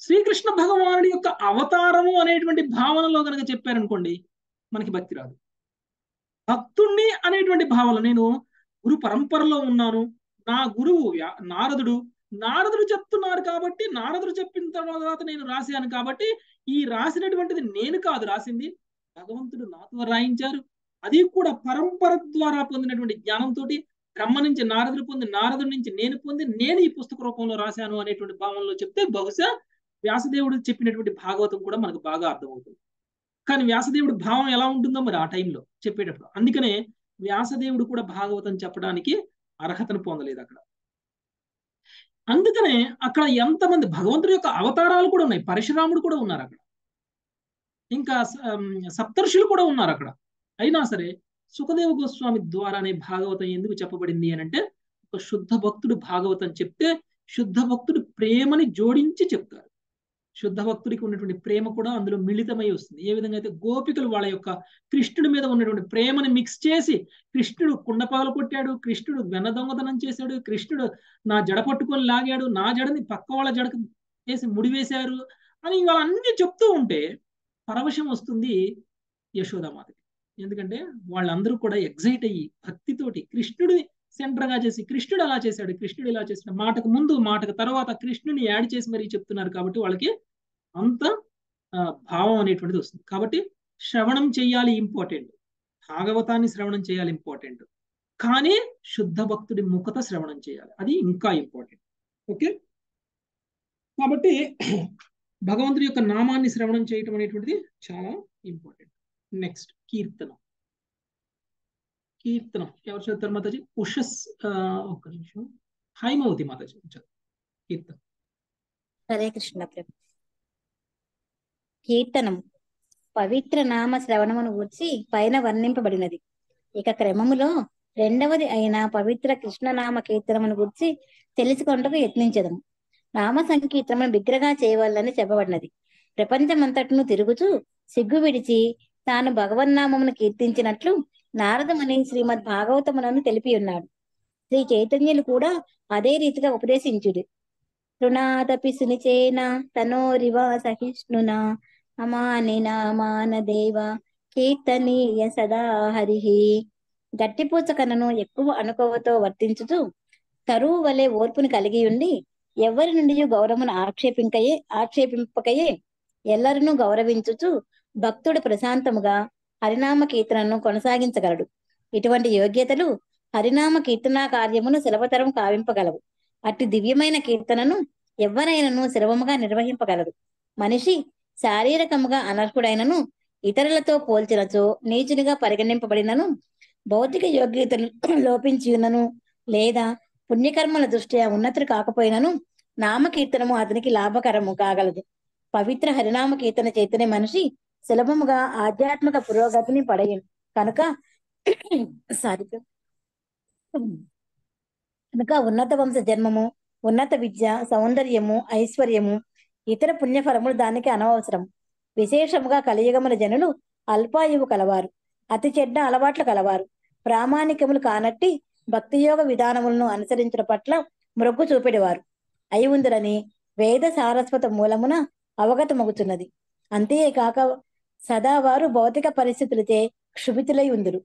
శ్రీకృష్ణ భగవానుడి యొక్క అవతారము అనేటువంటి భావనలో కనుక చెప్పారనుకోండి మనకి భక్తి రాదు. భక్తుణ్ణి అనేటువంటి భావన నేను గురు పరంపరలో ఉన్నాను నా గురువు నారదుడు నారదుడు చెప్తున్నారు కాబట్టి నారదుడు చెప్పిన తర్వాత నేను రాశాను కాబట్టి ఈ రాసినటువంటిది నేను కాదు రాసింది భగవంతుడు నాతో రాయించారు. అది కూడా పరంపర ద్వారా పొందినటువంటి జ్ఞానంతో బ్రహ్మ నుంచి నారదుడు పొంది నారదుడి నుంచి నేను పొంది నేను ఈ పుస్తక రూపంలో రాశాను అనేటువంటి భావనలో చెప్తే బహుశా వ్యాసదేవుడు చెప్పినటువంటి భాగవతం కూడా మనకు బాగా అర్థమవుతుంది. కానీ వ్యాసదేవుడి భావం ఎలా ఉంటుందో మరి ఆ టైంలో చెప్పేటప్పుడు. అందుకనే వ్యాసదేవుడు కూడా భాగవతం చెప్పడానికి అర్హతను పొందలేదు అక్కడ. అందుకనే అక్కడ ఎంతమంది భగవంతుడి యొక్క అవతారాలు కూడా ఉన్నాయి. పరశురాముడు కూడా ఉన్నారు అక్కడ. ఇంకా సప్తర్షులు కూడా ఉన్నారు అక్కడ. అయినా సరే సుఖదేవ గోస్వామి ద్వారానే భాగవతం ఎందుకు చెప్పబడింది అని అంటే ఒక శుద్ధ భక్తుడు భాగవతం చెప్తే శుద్ధ భక్తుడు ప్రేమని జోడించి చెప్తారు. శుద్ధ భక్తుడికి ఉన్నటువంటి ప్రేమ కూడా అందులో మిళితమై వస్తుంది. ఏ విధంగా అయితే గోపికలు వాళ్ళ యొక్క కృష్ణుడి మీద ఉన్నటువంటి ప్రేమని మిక్స్ చేసి కృష్ణుడు కుండపాలు కొట్టాడు కృష్ణుడు వెన్న దొంగతనం చేశాడు కృష్ణుడు నా జడ పట్టుకొని లాగాడు నా జడని పక్క వాళ్ళ జడకు వేసి ముడివేశారు అని వాళ్ళన్నీ చెప్తూ ఉంటే పరవశం వస్తుంది యశోదామాతకి ఎందుకంటే వాళ్ళందరూ కూడా ఎగ్జైట్ అయ్యి భక్తితోటి కృష్ణుడిని సెంటర్గా చేసి కృష్ణుడు అలా చేశాడు కృష్ణుడు ఇలా చేసిన మాటకు ముందు మాటకు తర్వాత కృష్ణుని యాడ్ చేసి మరీ చెప్తున్నారు కాబట్టి వాళ్ళకి అంత భావం అనేటువంటిది వస్తుంది. కాబట్టి శ్రవణం చేయాలి ఇంపార్టెంట్. భాగవతాన్ని శ్రవణం చేయాలి ఇంపార్టెంట్. కానీ శుద్ధ భక్తుడి ముఖత శ్రవణం చేయాలి. అది ఇంకా ఇంపార్టెంట్. ఓకే? కాబట్టి భగవంతుడి యొక్క నామాన్ని శ్రవణం చేయటం అనేటువంటిది చాలా ఇంపార్టెంట్. నెక్స్ట్. కీర్తనం కీర్తనం ఎవరు చదువుతారు మాతాజీ ఉషస్ ఆ, ఒక్క నిమిషం హైమవతి మాతాజీ కీర్తనం కీర్తన హరే కృష్ణ ప్రభు కీర్తనం పవిత్ర నామ శ్రవణమును గూర్చి పైన వర్ణింపబడినది ఇక క్రమములో రెండవది అయిన పవిత్ర కృష్ణనామ కీర్తనమును గురించి తెలుసుకొనుటకు యత్నించదము నామ సంకీర్తనను బిగ్రగా చేయవాలని చెప్పబడినది ప్రపంచమంతటను తిరుగుచూ సిగ్గు విడిచి తాను భగవన్నామమును కీర్తించినట్లు నారదముని శ్రీమద్ భాగవతమునను తెలిపి ఉన్నాడు. శ్రీ చైతన్యులు కూడా అదే రీతిగా ఉపదేశించుడు. తృణాదపి సునిచేన తనోరివ సహిష్ణునా అమానిన మాన దేవ కీర్తనీయ సదా హరిహి. గట్టిపూచ కనను ఎక్కువ అనుకోవతో వర్తించుతూ కరువు వలె ఓర్పును కలిగి ఉండి ఎవరి నుండి గౌరవమును ఆక్షేపింకయే ఆక్షేపింపకయే ఎల్లరను గౌరవించుచు భక్తుడు ప్రశాంతముగా హరినామ కీర్తనను కొనసాగించగలడు. ఇటువంటి యోగ్యతలు హరినామ కీర్తనా కార్యమును సులభతరం కావింపగలవు. అట్టి దివ్యమైన కీర్తనను ఎవరైనను సులభముగా నిర్వహింపగలరు. మనిషి శారీరకముగా అనర్హుడైనను ఇతరులతో పోల్చినచో నీచునిగా పరిగణింపబడినను భౌతిక యోగ్యతలు లోపించినను లేదా పుణ్యకర్మల దృష్ట్యా ఉన్నతులు కాకపోయినను నామకీర్తనము అతనికి లాభకరము కాగలదు. పవిత్ర హరినామ కీర్తన చేతనే మనిషి సులభముగా ఆధ్యాత్మిక పురోగతిని పడయను కనుక సారీ కనుక ఉన్నత వంశ జన్మము ఉన్నత విద్య సౌందర్యము ఐశ్వర్యము ఇతర పుణ్యఫలములు దానికి అనవసరం. విశేషముగా కలియుగముల జనులు అల్పాయువు కలవారు అతి చెడ్డ అలవాట్లు కలవారు. ప్రామాణికములు కానట్టి భక్తియోగ విధానములను అనుసరించడం పట్ల మొగ్గు చూపెడేవారు. అయి ఉందరని వేద సారస్వత మూలమున అవగతమగుతున్నది అంతేకాక సదా వారు భౌతిక పరిస్థితులచే క్షుభితులై ఉందురు.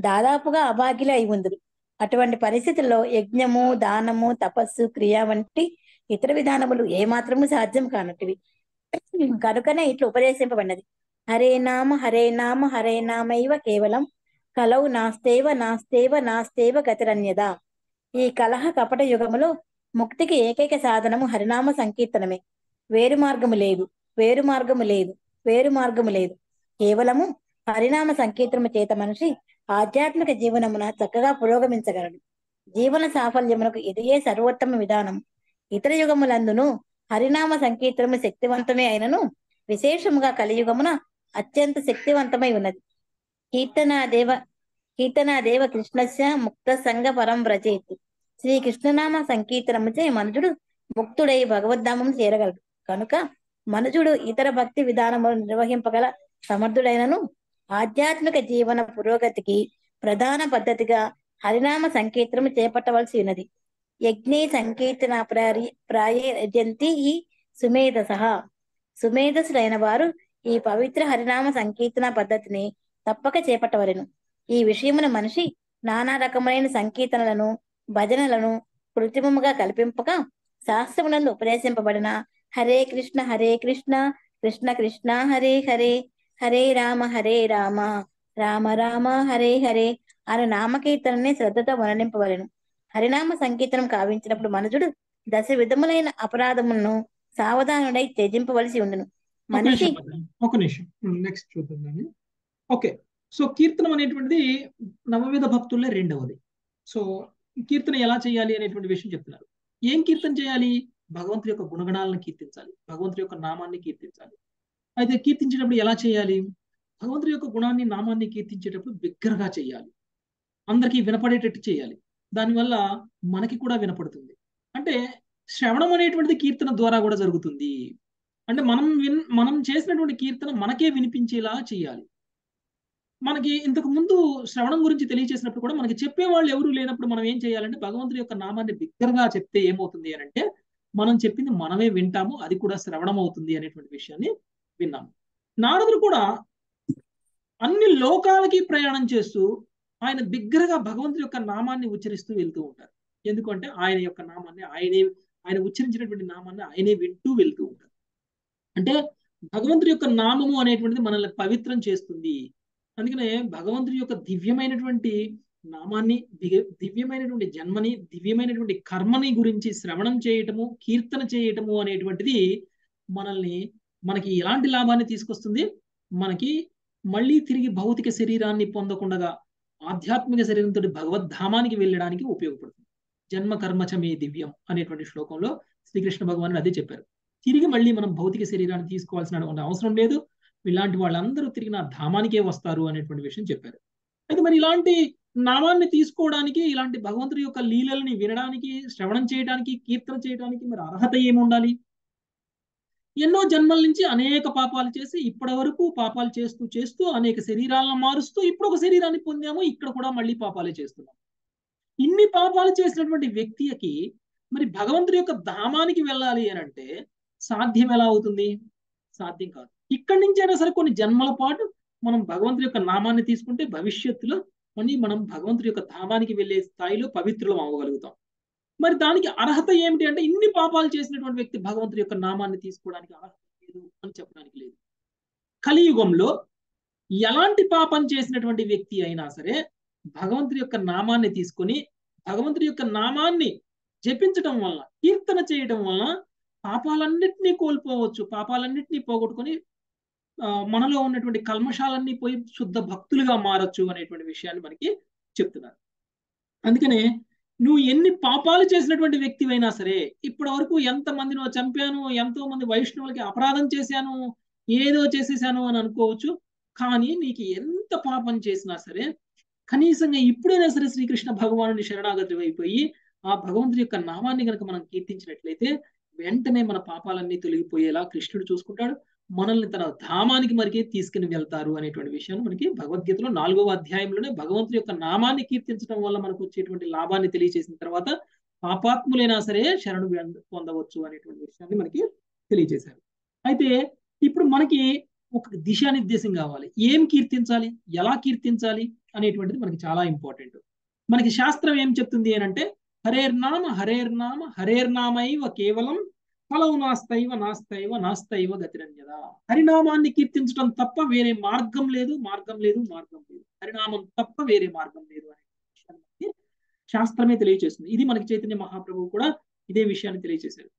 దాదాపుగా అభాగ్యులై అయి ఉందురు. అటువంటి పరిస్థితుల్లో యజ్ఞము దానము తపస్సు క్రియ వంటి ఇతర విధానములు ఏమాత్రము సాధ్యం కానట్టివి. కనుకనే ఇట్లా ఉపదేశింపబడినది. హరే నామ హరే నామ హరే నామైవ కేవలం కలవు నాస్తేవ నాస్తేవ నాస్తేవ గతిరన్యదా. ఈ కలహ కపట యుగములో ముక్తికి ఏకైక సాధనము హరినామ సంకీర్తనమే. వేరు మార్గము లేదు వేరు మార్గము లేదు. వేరు మార్గము లేదు. కేవలము హరినామ సంకీర్తనము చేత మనిషి ఆధ్యాత్మిక జీవనమున చక్కగా పురోగమించగలడు. జీవన సాఫల్యమునకు ఇదే సర్వోత్తమ విధానం ఇతర యుగములందును హరినామ సంకీర్తనము శక్తివంతమే అయినను విశేషముగా కలియుగమున అత్యంత శక్తివంతమై ఉన్నది. కీర్తనాదేవ కీర్తనాదేవ కీర్తన దేవ కృష్ణస్య ముక్త సంగ పరం వ్రజేత్. శ్రీ కృష్ణనామ సంకీర్తనముచే మనుషుడు ముక్తుడై భగవద్ధామం చేరగలడు. కనుక మనుజుడు ఇతర భక్తి విధానములు నిర్వహింపగల సమర్థుడైనను ఆధ్యాత్మిక జీవన పురోగతికి ప్రధాన పద్ధతిగా హరినామ సంకీర్తనం చేపట్టవలసి ఉన్నది. యజ్ఞే సంకీర్తన ప్రారి ప్రాయజంతి ఈ సుమేధస. సుమేధసులైన వారు ఈ పవిత్ర హరినామ సంకీర్తన పద్ధతిని తప్పక చేపట్టవలెను. ఈ విషయమున మనిషి నానా రకములైన సంకీర్తనలను భజనలను కృత్రిమముగా కల్పింపక శాస్త్రమునందు ఉపదేశింపబడిన హరే కృష్ణ హరే కృష్ణ కృష్ణ కృష్ణ హరే హరే హరే రామ హరే రామ రామ రామ హరే హరే అను నామకీర్తనని శ్రద్ధతో వర్ణింపవలెను హరినామ సంకీర్తనం కావించినప్పుడు మనుజుడు దశ విధములైన అపరాధములను సావధానుడై త్యజింపవలసి ఉండును. మనిషి ఒక నిమిషం. నెక్స్ట్ చూద్దాం ఓకే. సో కీర్తనం అనేటువంటిది నవవిధ భక్తుల్లో రెండవది. సో కీర్తన ఎలా చేయాలి అనేటువంటి విషయం చెప్తున్నారు. ఏం కీర్తన చేయాలి? భగవంతుడి యొక్క గుణగణాలను కీర్తించాలి. భగవంతుడి యొక్క నామాన్ని కీర్తించాలి. అయితే కీర్తించేటప్పుడు ఎలా చేయాలి? భగవంతుడి యొక్క గుణాన్ని నామాన్ని కీర్తించేటప్పుడు బిగ్గరగా చేయాలి. అందరికీ వినపడేటట్టు చేయాలి. దానివల్ల మనకి కూడా వినపడుతుంది. అంటే శ్రవణం అనేటువంటిది కీర్తన ద్వారా కూడా జరుగుతుంది. అంటే మనం విన్ మనం చేసినటువంటి కీర్తన మనకే వినిపించేలా చేయాలి. మనకి ఇంతకు ముందు శ్రవణం గురించి తెలియచేసినప్పుడు కూడా మనకి చెప్పేవాళ్ళు ఎవరు లేనప్పుడు మనం ఏం చేయాలంటే భగవంతుడి యొక్క నామాన్ని బిగ్గరగా చెప్తే ఏమవుతుంది అని అంటే మనం చెప్పింది మనమే వింటాము అది కూడా శ్రవణం అవుతుంది అనేటువంటి విషయాన్ని విన్నాము నారదుడు కూడా అన్ని లోకాలకి ప్రయాణం చేస్తూ ఆయన బిగ్గరగా భగవంతుడి యొక్క నామాన్ని ఉచ్చరిస్తూ వెళ్తూ ఉంటారు. ఎందుకంటే ఆయన యొక్క నామాన్ని ఆయనే ఆయన ఉచ్చరించినటువంటి నామాన్ని ఆయనే వింటూ వెళ్తూ ఉంటారు. అంటే భగవంతుడి యొక్క నామము అనేటువంటిది మనల్ని పవిత్రం చేస్తుంది. అందుకనే భగవంతుడి యొక్క దివ్యమైనటువంటి నామాన్ని దివ్యమైనటువంటి జన్మని దివ్యమైనటువంటి కర్మని గురించి శ్రవణం చేయటము కీర్తన చేయటము అనేటువంటిది మనల్ని మనకి ఎలాంటి లాభాన్ని తీసుకొస్తుంది? మనకి మళ్ళీ తిరిగి భౌతిక శరీరాన్ని పొందకుండా ఆధ్యాత్మిక శరీరంతో భగవద్ధామానికి వెళ్ళడానికి ఉపయోగపడుతుంది. జన్మ కర్మచమే దివ్యం అనేటువంటి శ్లోకంలో శ్రీకృష్ణ భగవాన్ అదే చెప్పారు. తిరిగి మళ్ళీ మనం భౌతిక శరీరాన్ని తీసుకోవాల్సిన అవసరం లేదు. ఇలాంటి వాళ్ళందరూ తిరిగి నా ధామానికే వస్తారు అనేటువంటి విషయం చెప్పారు. అయితే మరి ఇలాంటి నామాన్ని తీసుకోవడానికి ఇలాంటి భగవంతుడి యొక్క లీలల్ని వినడానికి శ్రవణం చేయడానికి కీర్తన చేయడానికి మరి అర్హత ఏమి ఉండాలి ఎన్నో జన్మల నుంచి అనేక పాపాలు చేసి ఇప్పటి వరకు పాపాలు చేస్తూ చేస్తూ అనేక శరీరాలను మారుస్తూ ఇప్పుడు ఒక శరీరాన్ని పొందాము ఇక్కడ కూడా మళ్ళీ పాపాలే చేస్తున్నాం. ఇన్ని పాపాలు చేసినటువంటి వ్యక్తికి మరి భగవంతుడి యొక్క ధామానికి వెళ్ళాలి అని అంటే సాధ్యం ఎలా అవుతుంది? సాధ్యం కాదు. ఇక్కడి నుంచి అయినా సరే కొన్ని జన్మల పాటు మనం భగవంతుడి యొక్క నామాన్ని తీసుకుంటే భవిష్యత్తులో అని మనం భగవంతుడి యొక్క ధామానికి వెళ్ళే స్థాయిలో పవిత్రులం అవ్వగలుగుతాం. మరి దానికి అర్హత ఏమిటి అంటే ఇన్ని పాపాలు చేసినటువంటి వ్యక్తి భగవంతుడి యొక్క నామాన్ని తీసుకోవడానికి అర్హత లేదు అని చెప్పడానికి లేదు. కలియుగంలో ఎలాంటి పాపం చేసినటువంటి వ్యక్తి అయినా సరే భగవంతుడి యొక్క నామాన్ని తీసుకొని భగవంతుడి యొక్క నామాన్ని జపించటం వలన కీర్తన చేయటం వలన పాపాలన్నింటినీ కోల్పోవచ్చు పాపాలన్నింటినీ పోగొట్టుకొని మనలో ఉన్నటువంటి కల్మషాలన్నీ పోయి శుద్ధ భక్తులుగా మారచ్చు అనేటువంటి విషయాన్ని మనకి చెప్తున్నారు. అందుకనే నువ్వు ఎన్ని పాపాలు చేసినటువంటి వ్యక్తివైనా సరే ఇప్పటి వరకు ఎంత మందినో చంపాను ఎంతో మంది వైష్ణవులకి అపరాధం చేశాను ఏదో చేసేసాను అని అనుకోవచ్చు కానీ నీకు ఎంత పాపం చేసినా సరే కనీసంగా ఇప్పుడైనా సరే శ్రీకృష్ణ భగవానుని శరణాగతి అయిపోయి ఆ భగవంతుడి యొక్క నామాన్ని కనుక మనం కీర్తించినట్లయితే వెంటనే మన పాపాలన్నీ తొలగిపోయేలా కృష్ణుడు చూసుకుంటాడు. మనల్ని తన ధామానికి మరికే తీసుకుని వెళ్తారు అనేటువంటి విషయాన్ని మనకి భగవద్గీతలో నాలుగవ అధ్యాయంలోనే భగవంతుడి యొక్క నామాన్ని కీర్తించడం వల్ల మనకు వచ్చేటువంటి లాభాన్ని తెలియజేసిన తర్వాత పాపాత్ములైనా సరే శరణు పొందవచ్చు అనేటువంటి విషయాన్ని మనకి తెలియజేశారు అయితే ఇప్పుడు మనకి ఒక దిశానిర్దేశం కావాలి. ఏం కీర్తించాలి? ఎలా కీర్తించాలి? అనేటువంటిది మనకి చాలా ఇంపార్టెంట్. మనకి శాస్త్రం ఏం చెప్తుంది అంటే హరేర్నామ హరేర్నామ హరేర్నామైవ కేవలం ఫలవు నాస్తైవ నాస్తైవ నాస్తైవ గతిరంజద హరినామాన్ని కీర్తించడం తప్ప వేరే మార్గం లేదు మార్గం లేదు మార్గం లేదు. హరినామం తప్ప వేరే మార్గం లేదు అనే విషయాన్ని శాస్త్రమే తెలియజేస్తుంది ఇది మనకి చైతన్య మహాప్రభువు కూడా ఇదే విషయాన్ని తెలియజేశారు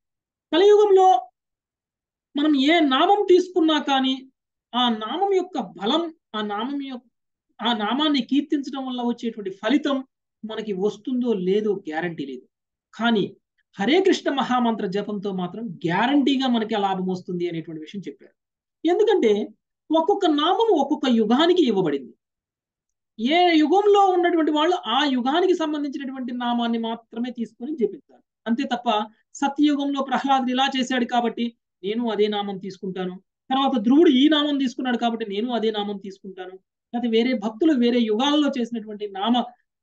కలియుగంలో మనం ఏ నామం తీసుకున్నా కానీ ఆ నామం యొక్క బలం ఆ నామం యొక్క ఆ నామాన్ని కీర్తించడం వల్ల వచ్చేటువంటి ఫలితం మనకి వస్తుందో లేదో గ్యారంటీ లేదు. కానీ హరే కృష్ణ మహామంత్ర జపంతో మాత్రం గ్యారంటీగా మనకి లాభం వస్తుంది అనేటువంటి విషయం చెప్పారు. ఎందుకంటే ఒక్కొక్క నామం ఒక్కొక్క యుగానికి ఇవ్వబడింది. ఏ యుగంలో ఉన్నటువంటి వాళ్ళు ఆ యుగానికి సంబంధించినటువంటి నామాన్ని మాత్రమే తీసుకొని చెప్పిస్తారు అంతే తప్ప సత్యయుగంలో ప్రహ్లాదుడు ఇలా చేశాడు కాబట్టి నేను అదే నామం తీసుకుంటాను. తర్వాత ధ్రువుడు ఈ నామం తీసుకున్నాడు కాబట్టి నేను అదే నామం తీసుకుంటాను. లేకపోతే వేరే భక్తులు వేరే యుగాల్లో చేసినటువంటి నామ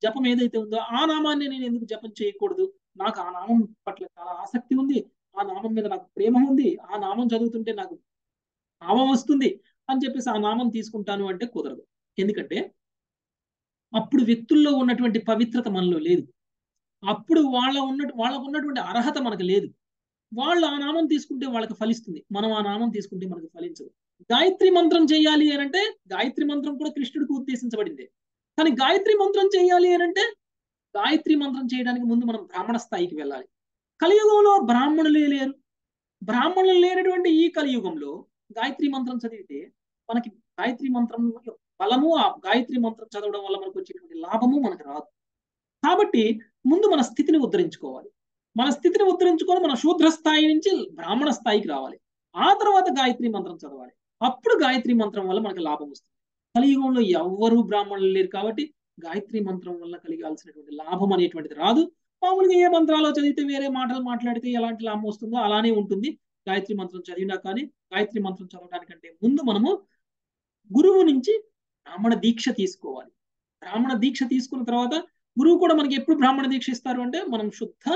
జపం ఏదైతే ఉందో ఆ నామాన్ని నేను ఎందుకు జపం చేయకూడదు? నాకు ఆ నామం పట్ల చాలా ఆసక్తి ఉంది. ఆ నామం మీద నాకు ప్రేమ ఉంది. ఆ నామం చదువుతుంటే నాకు నామం వస్తుంది అని చెప్పేసి ఆ నామం తీసుకుంటాను అంటే కుదరదు. ఎందుకంటే అప్పుడు వ్యక్తుల్లో ఉన్నటువంటి పవిత్రత మనలో లేదు. అప్పుడు వాళ్ళ ఉన్న వాళ్ళకు ఉన్నటువంటి అర్హత మనకు లేదు. వాళ్ళు ఆ నామం తీసుకుంటే వాళ్ళకి ఫలిస్తుంది. మనం ఆ నామం తీసుకుంటే మనకు ఫలించదు. గాయత్రి మంత్రం చేయాలి అనంటే గాయత్రి మంత్రం కూడా కృష్ణుడికి ఉద్దేశించబడింది. కానీ గాయత్రి మంత్రం చేయాలి అనంటే గాయత్రి మంత్రం చేయడానికి ముందు మనం బ్రాహ్మణ స్థాయికి వెళ్ళాలి. కలియుగంలో బ్రాహ్మణులే లేరు. బ్రాహ్మణులు లేనటువంటి ఈ కలియుగంలో గాయత్రి మంత్రం చదివితే మనకి గాయత్రి మంత్రం బలము ఆ గాయత్రి మంత్రం చదవడం వల్ల మనకు వచ్చేటువంటి లాభము మనకు రాదు. కాబట్టి ముందు మన స్థితిని ఉద్ధరించుకోవాలి. మన స్థితిని ఉద్ధరించుకొని మన శూద్ర స్థాయి నుంచి బ్రాహ్మణ స్థాయికి రావాలి. ఆ తర్వాత గాయత్రి మంత్రం చదవాలి. అప్పుడు గాయత్రి మంత్రం వల్ల మనకి లాభం వస్తుంది. కలియుగంలో ఎవ్వరూ బ్రాహ్మణులు లేరు కాబట్టి గాయత్రి మంత్రం వల్ల కలిగాల్సినటువంటి లాభం అనేటువంటిది రాదు. మామూలుగా ఏ మంత్రాలు చదివితే వేరే మాటలు మాట్లాడితే ఎలాంటి లాభం వస్తుందో అలానే ఉంటుంది. గాయత్రి మంత్రం చదివినా కానీ గాయత్రి మంత్రం చదవడానికంటే ముందు మనము గురువు నుంచి బ్రాహ్మణ దీక్ష తీసుకోవాలి. బ్రాహ్మణ దీక్ష తీసుకున్న తర్వాత గురువు కూడా మనకి ఎప్పుడు బ్రాహ్మణ దీక్ష ఇస్తారు అంటే మనం శుద్ధ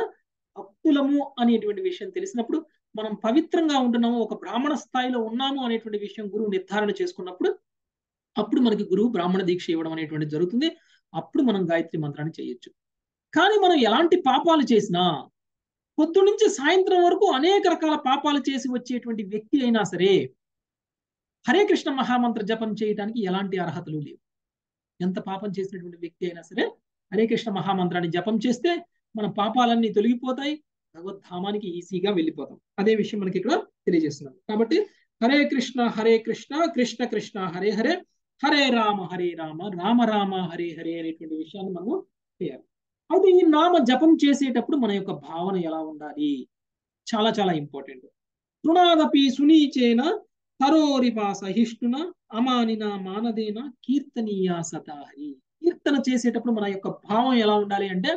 భక్తులము అనేటువంటి విషయం తెలిసినప్పుడు మనం పవిత్రంగా ఉంటున్నాము ఒక బ్రాహ్మణ స్థాయిలో ఉన్నాము అనేటువంటి విషయం గురువు నిర్ధారణ చేసుకున్నప్పుడు అప్పుడు మనకి గురువు బ్రాహ్మణ దీక్ష ఇవ్వడం అనేటువంటి జరుగుతుంది. అప్పుడు మనం గాయత్రి మంత్రాన్ని చేయొచ్చు. కానీ మనం ఎలాంటి పాపాలు చేసినా పొద్దు నుంచి సాయంత్రం వరకు అనేక రకాల పాపాలు చేసి వచ్చేటువంటి వ్యక్తి అయినా సరే హరే కృష్ణ మహామంత్ర జపం చేయడానికి ఎలాంటి అర్హతలు లేవు. ఎంత పాపం చేసినటువంటి వ్యక్తి అయినా సరే హరే కృష్ణ మహామంత్రాన్ని జపం చేస్తే మన పాపాలన్నీ తొలగిపోతాయి భగవద్ధామానికి ఈజీగా వెళ్ళిపోతాం. అదే విషయం మనకి ఇక్కడ తెలియజేస్తున్నాం కాబట్టి హరే కృష్ణ హరే కృష్ణ కృష్ణ కృష్ణ హరే హరే హరే రామ హరే రామ రామ రామ హరే హరే అనేటువంటి విషయాన్ని మనం చేయాలి. అయితే ఈ నామ జపం చేసేటప్పుడు మన యొక్క భావన ఎలా ఉండాలి? చాలా చాలా ఇంపార్టెంట్. తృణాదపి సునీచేన తరోరిపాస హిష్ణున అమానిన మానదేన కీర్తనీయా సతాహరి. కీర్తన చేసేటప్పుడు మన యొక్క భావం ఎలా ఉండాలి అంటే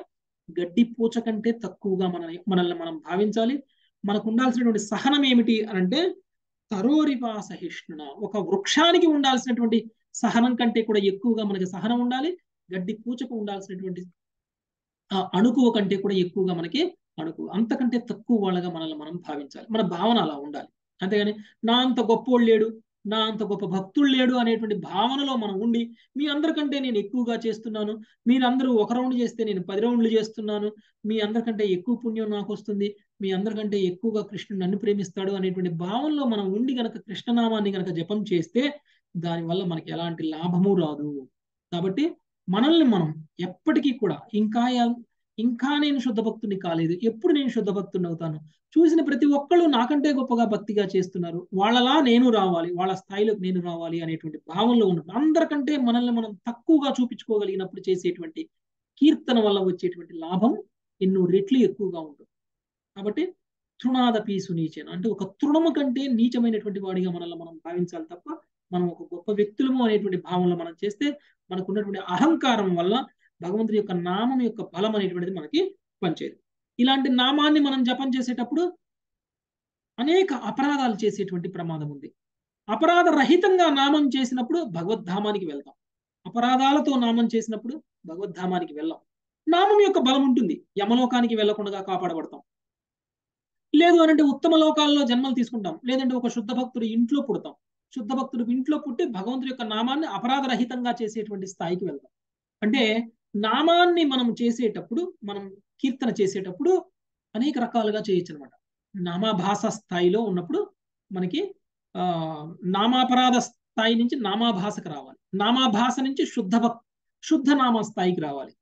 గడ్డి పూచ కంటే తక్కువగా మన మనల్ని మనం భావించాలి. మనకు ఉండాల్సినటువంటి సహనం ఏమిటి అని అంటే తరోరిపాస హిష్ణున ఒక వృక్షానికి ఉండాల్సినటువంటి సహనం కంటే కూడా ఎక్కువగా మనకి సహనం ఉండాలి గడ్డి పూచకు ఉండాల్సినటువంటి ఆ అణుకువ కంటే కూడా ఎక్కువగా మనకి అణుకు అంతకంటే తక్కువ వాళ్ళగా మనల్ని మనం భావించాలి. మన భావన అలా ఉండాలి. అంతేగాని నా అంత గొప్పోళ్ళు లేడు నా అంత గొప్ప భక్తుడు లేడు అనేటువంటి భావనలో మనం ఉండి మీ అందరికంటే నేను ఎక్కువగా చేస్తున్నాను మీరందరూ ఒక రౌండ్ చేస్తే నేను పది రౌండ్లు చేస్తున్నాను మీ అందరికంటే ఎక్కువ పుణ్యం నాకు వస్తుంది మీ అందరికంటే ఎక్కువగా కృష్ణుడు నన్ను ప్రేమిస్తాడు అనేటువంటి భావనలో మనం ఉండి గనక కృష్ణనామాన్ని గనక జపం చేస్తే దానివల్ల మనకి ఎలాంటి లాభము రాదు. కాబట్టి మనల్ని మనం ఎప్పటికీ కూడా ఇంకా ఇంకా నేను శుద్ధ భక్తుని కాలేదు ఎప్పుడు నేను శుద్ధ భక్తుని అవుతాను? చూసిన ప్రతి ఒక్కళ్ళు నాకంటే గొప్పగా భక్తిగా చేస్తున్నారు. వాళ్ళలా నేను రావాలి వాళ్ళ స్థాయిలోకి నేను రావాలి అనేటువంటి భావంలో ఉన్నప్పుడు అందరికంటే మనల్ని మనం తక్కువగా చూపించుకోగలిగినప్పుడు చేసేటువంటి కీర్తన వల్ల వచ్చేటువంటి లాభం ఎన్నో రెట్లు ఎక్కువగా ఉంటుంది. కాబట్టి తృణాదపి సునీచన అంటే ఒక తృణము కంటే నీచమైనటువంటి వాడిగా మనల్ని మనం భావించాలి తప్ప మనం ఒక గొప్ప వ్యక్తులము అనేటువంటి భావంలో మనం చేస్తే మనకు ఉన్నటువంటి అహంకారం వల్ల భగవంతుడి యొక్క నామం యొక్క బలం అనేటువంటిది మనకి పనిచేయదు. ఇలాంటి నామాన్ని మనం జపం చేసేటప్పుడు అనేక అపరాధాలు చేసేటువంటి ప్రమాదం ఉంది. అపరాధ రహితంగా నామం చేసినప్పుడు భగవద్ధామానికి వెళ్తాం. అపరాధాలతో నామం చేసినప్పుడు భగవద్ధామానికి వెళ్ళాం. నామం యొక్క బలం ఉంటుంది. యమలోకానికి వెళ్ళకుండా కాపాడబడతాం. లేదు అనంటే ఉత్తమ లోకాల్లో జన్మలు తీసుకుంటాం. లేదంటే ఒక శుద్ధ భక్తుడు ఇంట్లో పుడతాం. శుద్ధ భక్తుడు ఇంట్లో పుట్టి భగవంతుడి యొక్క నామాన్ని అపరాధరహితంగా చేసేటువంటి స్థాయికి వెళ్తాం. అంటే నామాన్ని మనం చేసేటప్పుడు మనం కీర్తన చేసేటప్పుడు అనేక రకాలుగా చేయొచ్చు అనమాట నామాభాస స్థాయిలో ఉన్నప్పుడు మనకి ఆ నామాపరాధ స్థాయి నుంచి నామాభాసకు రావాలి. నామాభాస నుంచి శుద్ధ భక్ శుద్ధ నామ స్థాయికి రావాలి.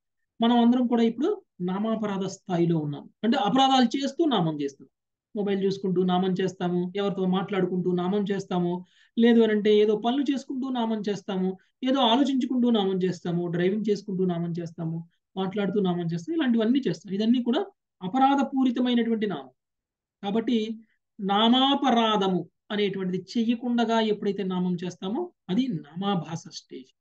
మనం అందరం కూడా ఇప్పుడు నామాపరాధ స్థాయిలో ఉన్నాం. అంటే అపరాధాలు చేస్తూ నామం చేస్తాం మొబైల్ చూసుకుంటూ నామం చేస్తాము ఎవరితో మాట్లాడుకుంటూ నామం చేస్తాము లేదు అని అంటే ఏదో పనులు చేసుకుంటూ నామం చేస్తాము ఏదో ఆలోచించుకుంటూ నామం చేస్తాము డ్రైవింగ్ చేసుకుంటూ నామం చేస్తాము మాట్లాడుతూ నామం చేస్తాము ఇలాంటివన్నీ చేస్తాం. ఇదన్నీ కూడా అపరాధ పూరితమైనటువంటి నామం. కాబట్టి నామాపరాధము అనేటువంటిది చెయ్యకుండా ఎప్పుడైతే నామం చేస్తామో అది నామాభాస స్టేజ్.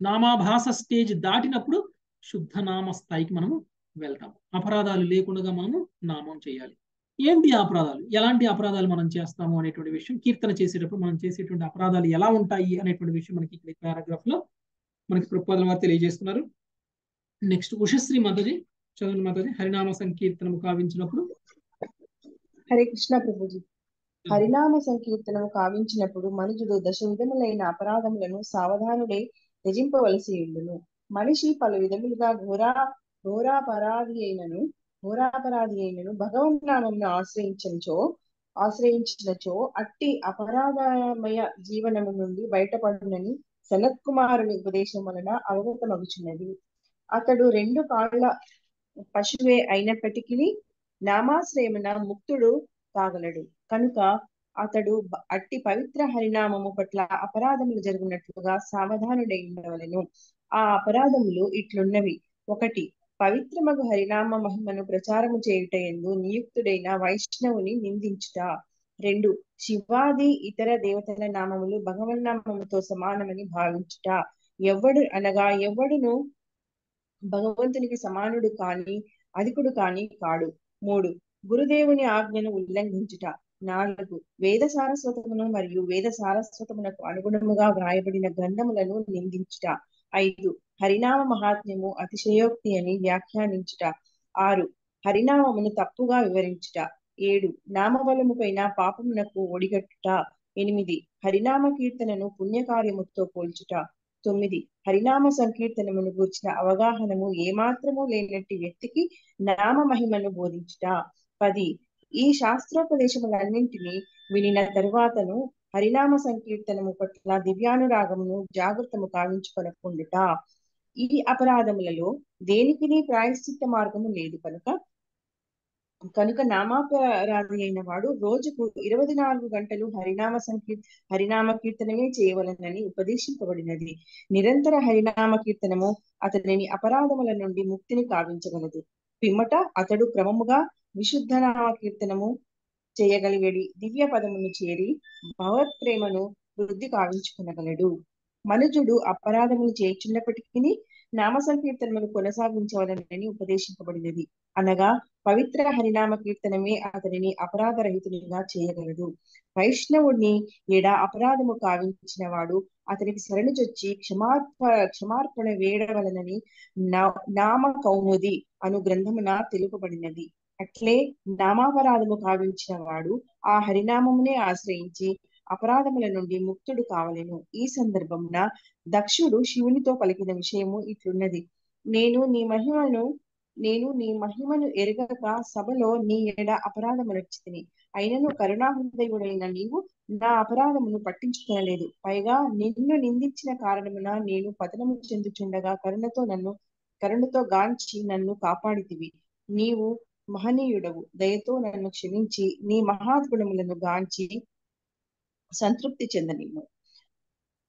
నామాభాస స్టేజ్ దాటినప్పుడు శుద్ధ నామ స్థాయికి మనము వెళ్తాము. అపరాధాలు లేకుండా మనము నామం చేయాలి. ఏంటి అపరాధాలు? ఎలాంటి అపరాధాలు మనం చేస్తాము అనేటువంటి విషయం కీర్తన చేసేటప్పుడు మనం చేసేటువంటి అపరాధాలు ఎలా ఉంటాయి అనేటువంటి విషయం మనకి ఇక్కడ పారాగ్రాఫ్లో మనకి ప్రపోజల్ వారు తెలియజేస్తున్నారు. నెక్స్ట్ ఉషశ్రీ మాతాజీ చదువు మాతాజీ. హరినామ సంకీర్తనము కావించినప్పుడు. హరే కృష్ణ ప్రభుజీ. హరినామ సంకీర్తనము కావించినప్పుడు మనుజుడు దశ విధములైన అపరాధములను సావధానుడే త్యజింపవలసి ఉండును. మనిషి పలు విధములుగా ఘోరా ఘోరాపరాధి అయినను ఘోరాపరాధి అయినను భగవన్నామంను ఆశ్రయించినచో ఆశ్రయించినచో అట్టి అపరాధమయ జీవనము నుండి బయటపడునని సనత్ కుమారుని ఉపదేశం వలన అవగతమగుచున్నది. అతడు రెండు కాళ్ళ పశువే అయినప్పటికీ నామాశ్రయమున ముక్తుడు కాగలడు. కనుక అతడు అట్టి పవిత్ర హరినామము పట్ల అపరాధములు జరుగునట్లుగా సావధానుడై ఉండవలను. ఆ అపరాధములు ఇట్లున్నవి. ఒకటి పవిత్రమగు హరినామ మహిమను ప్రచారము చేయుట ఎందు నియుక్తుడైన వైష్ణవుని నిందించుట. రెండు శివాది ఇతర దేవతల నామములు భగవన్నామముతో సమానమని భావించుట. ఎవడు అనగా ఎవడును భగవంతునికి సమానుడు కాని అధికుడు కాని కాడు. మూడు గురుదేవుని ఆజ్ఞను ఉల్లంఘించుట. నాలుగు వేద సారస్వతమును మరియు వేద సారస్వతమునకు అనుగుణముగా వ్రాయబడిన గ్రంథములను నిందించుట. ఐదు హరినామ మహాత్మ్యము అతిశయోక్తి అని వ్యాఖ్యానించుట. ఆరు హరినామమును తప్పుగా వివరించుట. ఏడు నామబలము పైన పాపమునకు ఒడిగట్టుట. ఎనిమిది హరినామ కీర్తనను పుణ్యకార్యముతో పోల్చుట. తొమ్మిది హరినామ సంకీర్తనమును గూర్చిన అవగాహనము ఏమాత్రము లేనట్టి వ్యక్తికి నామ మహిమను బోధించుట. పది ఈ శాస్త్రోపదేశములన్నింటినీ వినిన తరువాతను హరినామ సంకీర్తనము పట్ల దివ్యానురాగమును జాగ్రత్తము కావించుకొనకుండుట. ఈ అపరాధములలో దేనికి ప్రాయశ్చిత్త మార్గము లేదు కనుక. కనుక నామాపరాధి అయిన వాడు రోజుకు ఇరవై నాలుగు గంటలు హరినామ సంకీర్ హరినామ కీర్తనమే చేయవలనని ఉపదేశింపబడినది. నిరంతర హరినామ కీర్తనము అతనిని అపరాధముల నుండి ముక్తిని కావించగలదు. పిమ్మట అతడు క్రమముగా విశుద్ధ నామ కీర్తనము చేయగలిగడి. దివ్య పదమును చేరి భగవత్ ప్రేమను వృద్ధి కావించుకునగలడు. మనుజుడు అపరాధములు చేయుచున్నప్పటికీ నామ సంకీర్తనములు కొనసాగించవలనని ఉపదేశింపబడినది. అనగా పవిత్ర హరినామ కీర్తనమే అతనిని అపరాధరహితునిగా చేయగలదు. వైష్ణవుడిని ఎడా అపరాధము కావించిన వాడు అతనికి శరణుజొచ్చి క్షమార్ప క్షమార్పణ వేయడవలనని నామ కౌముది అను గ్రంథమున తెలుపబడినది. అట్లే నామాపరాధము కావించిన వాడు ఆ హరినామమునే ఆశ్రయించి అపరాధముల నుండి ముక్తుడు కావలెను. ఈ సందర్భమున దక్షుడు శివునితో పలికిన విషయము ఇట్లున్నది. నేను నీ మహిమను నేను నీ మహిమను ఎరగక సభలో నీ ఎడ అపరాధమునర్చితిని అయినను కరుణాహృదయుడైన నీవు నా అపరాధమును పట్టించుకోలేదు పైగా నిన్ను నిందించిన కారణమున నేను పతనము చెందుచుండగా కరుణతో నన్ను కరుణతో గాంచి నన్ను కాపాడితివి. నీవు మహనీయుడవు. దయతో నన్ను క్షమించి నీ మహాద్గుణములను గాంచి సంతృప్తి చెందనిమ్ము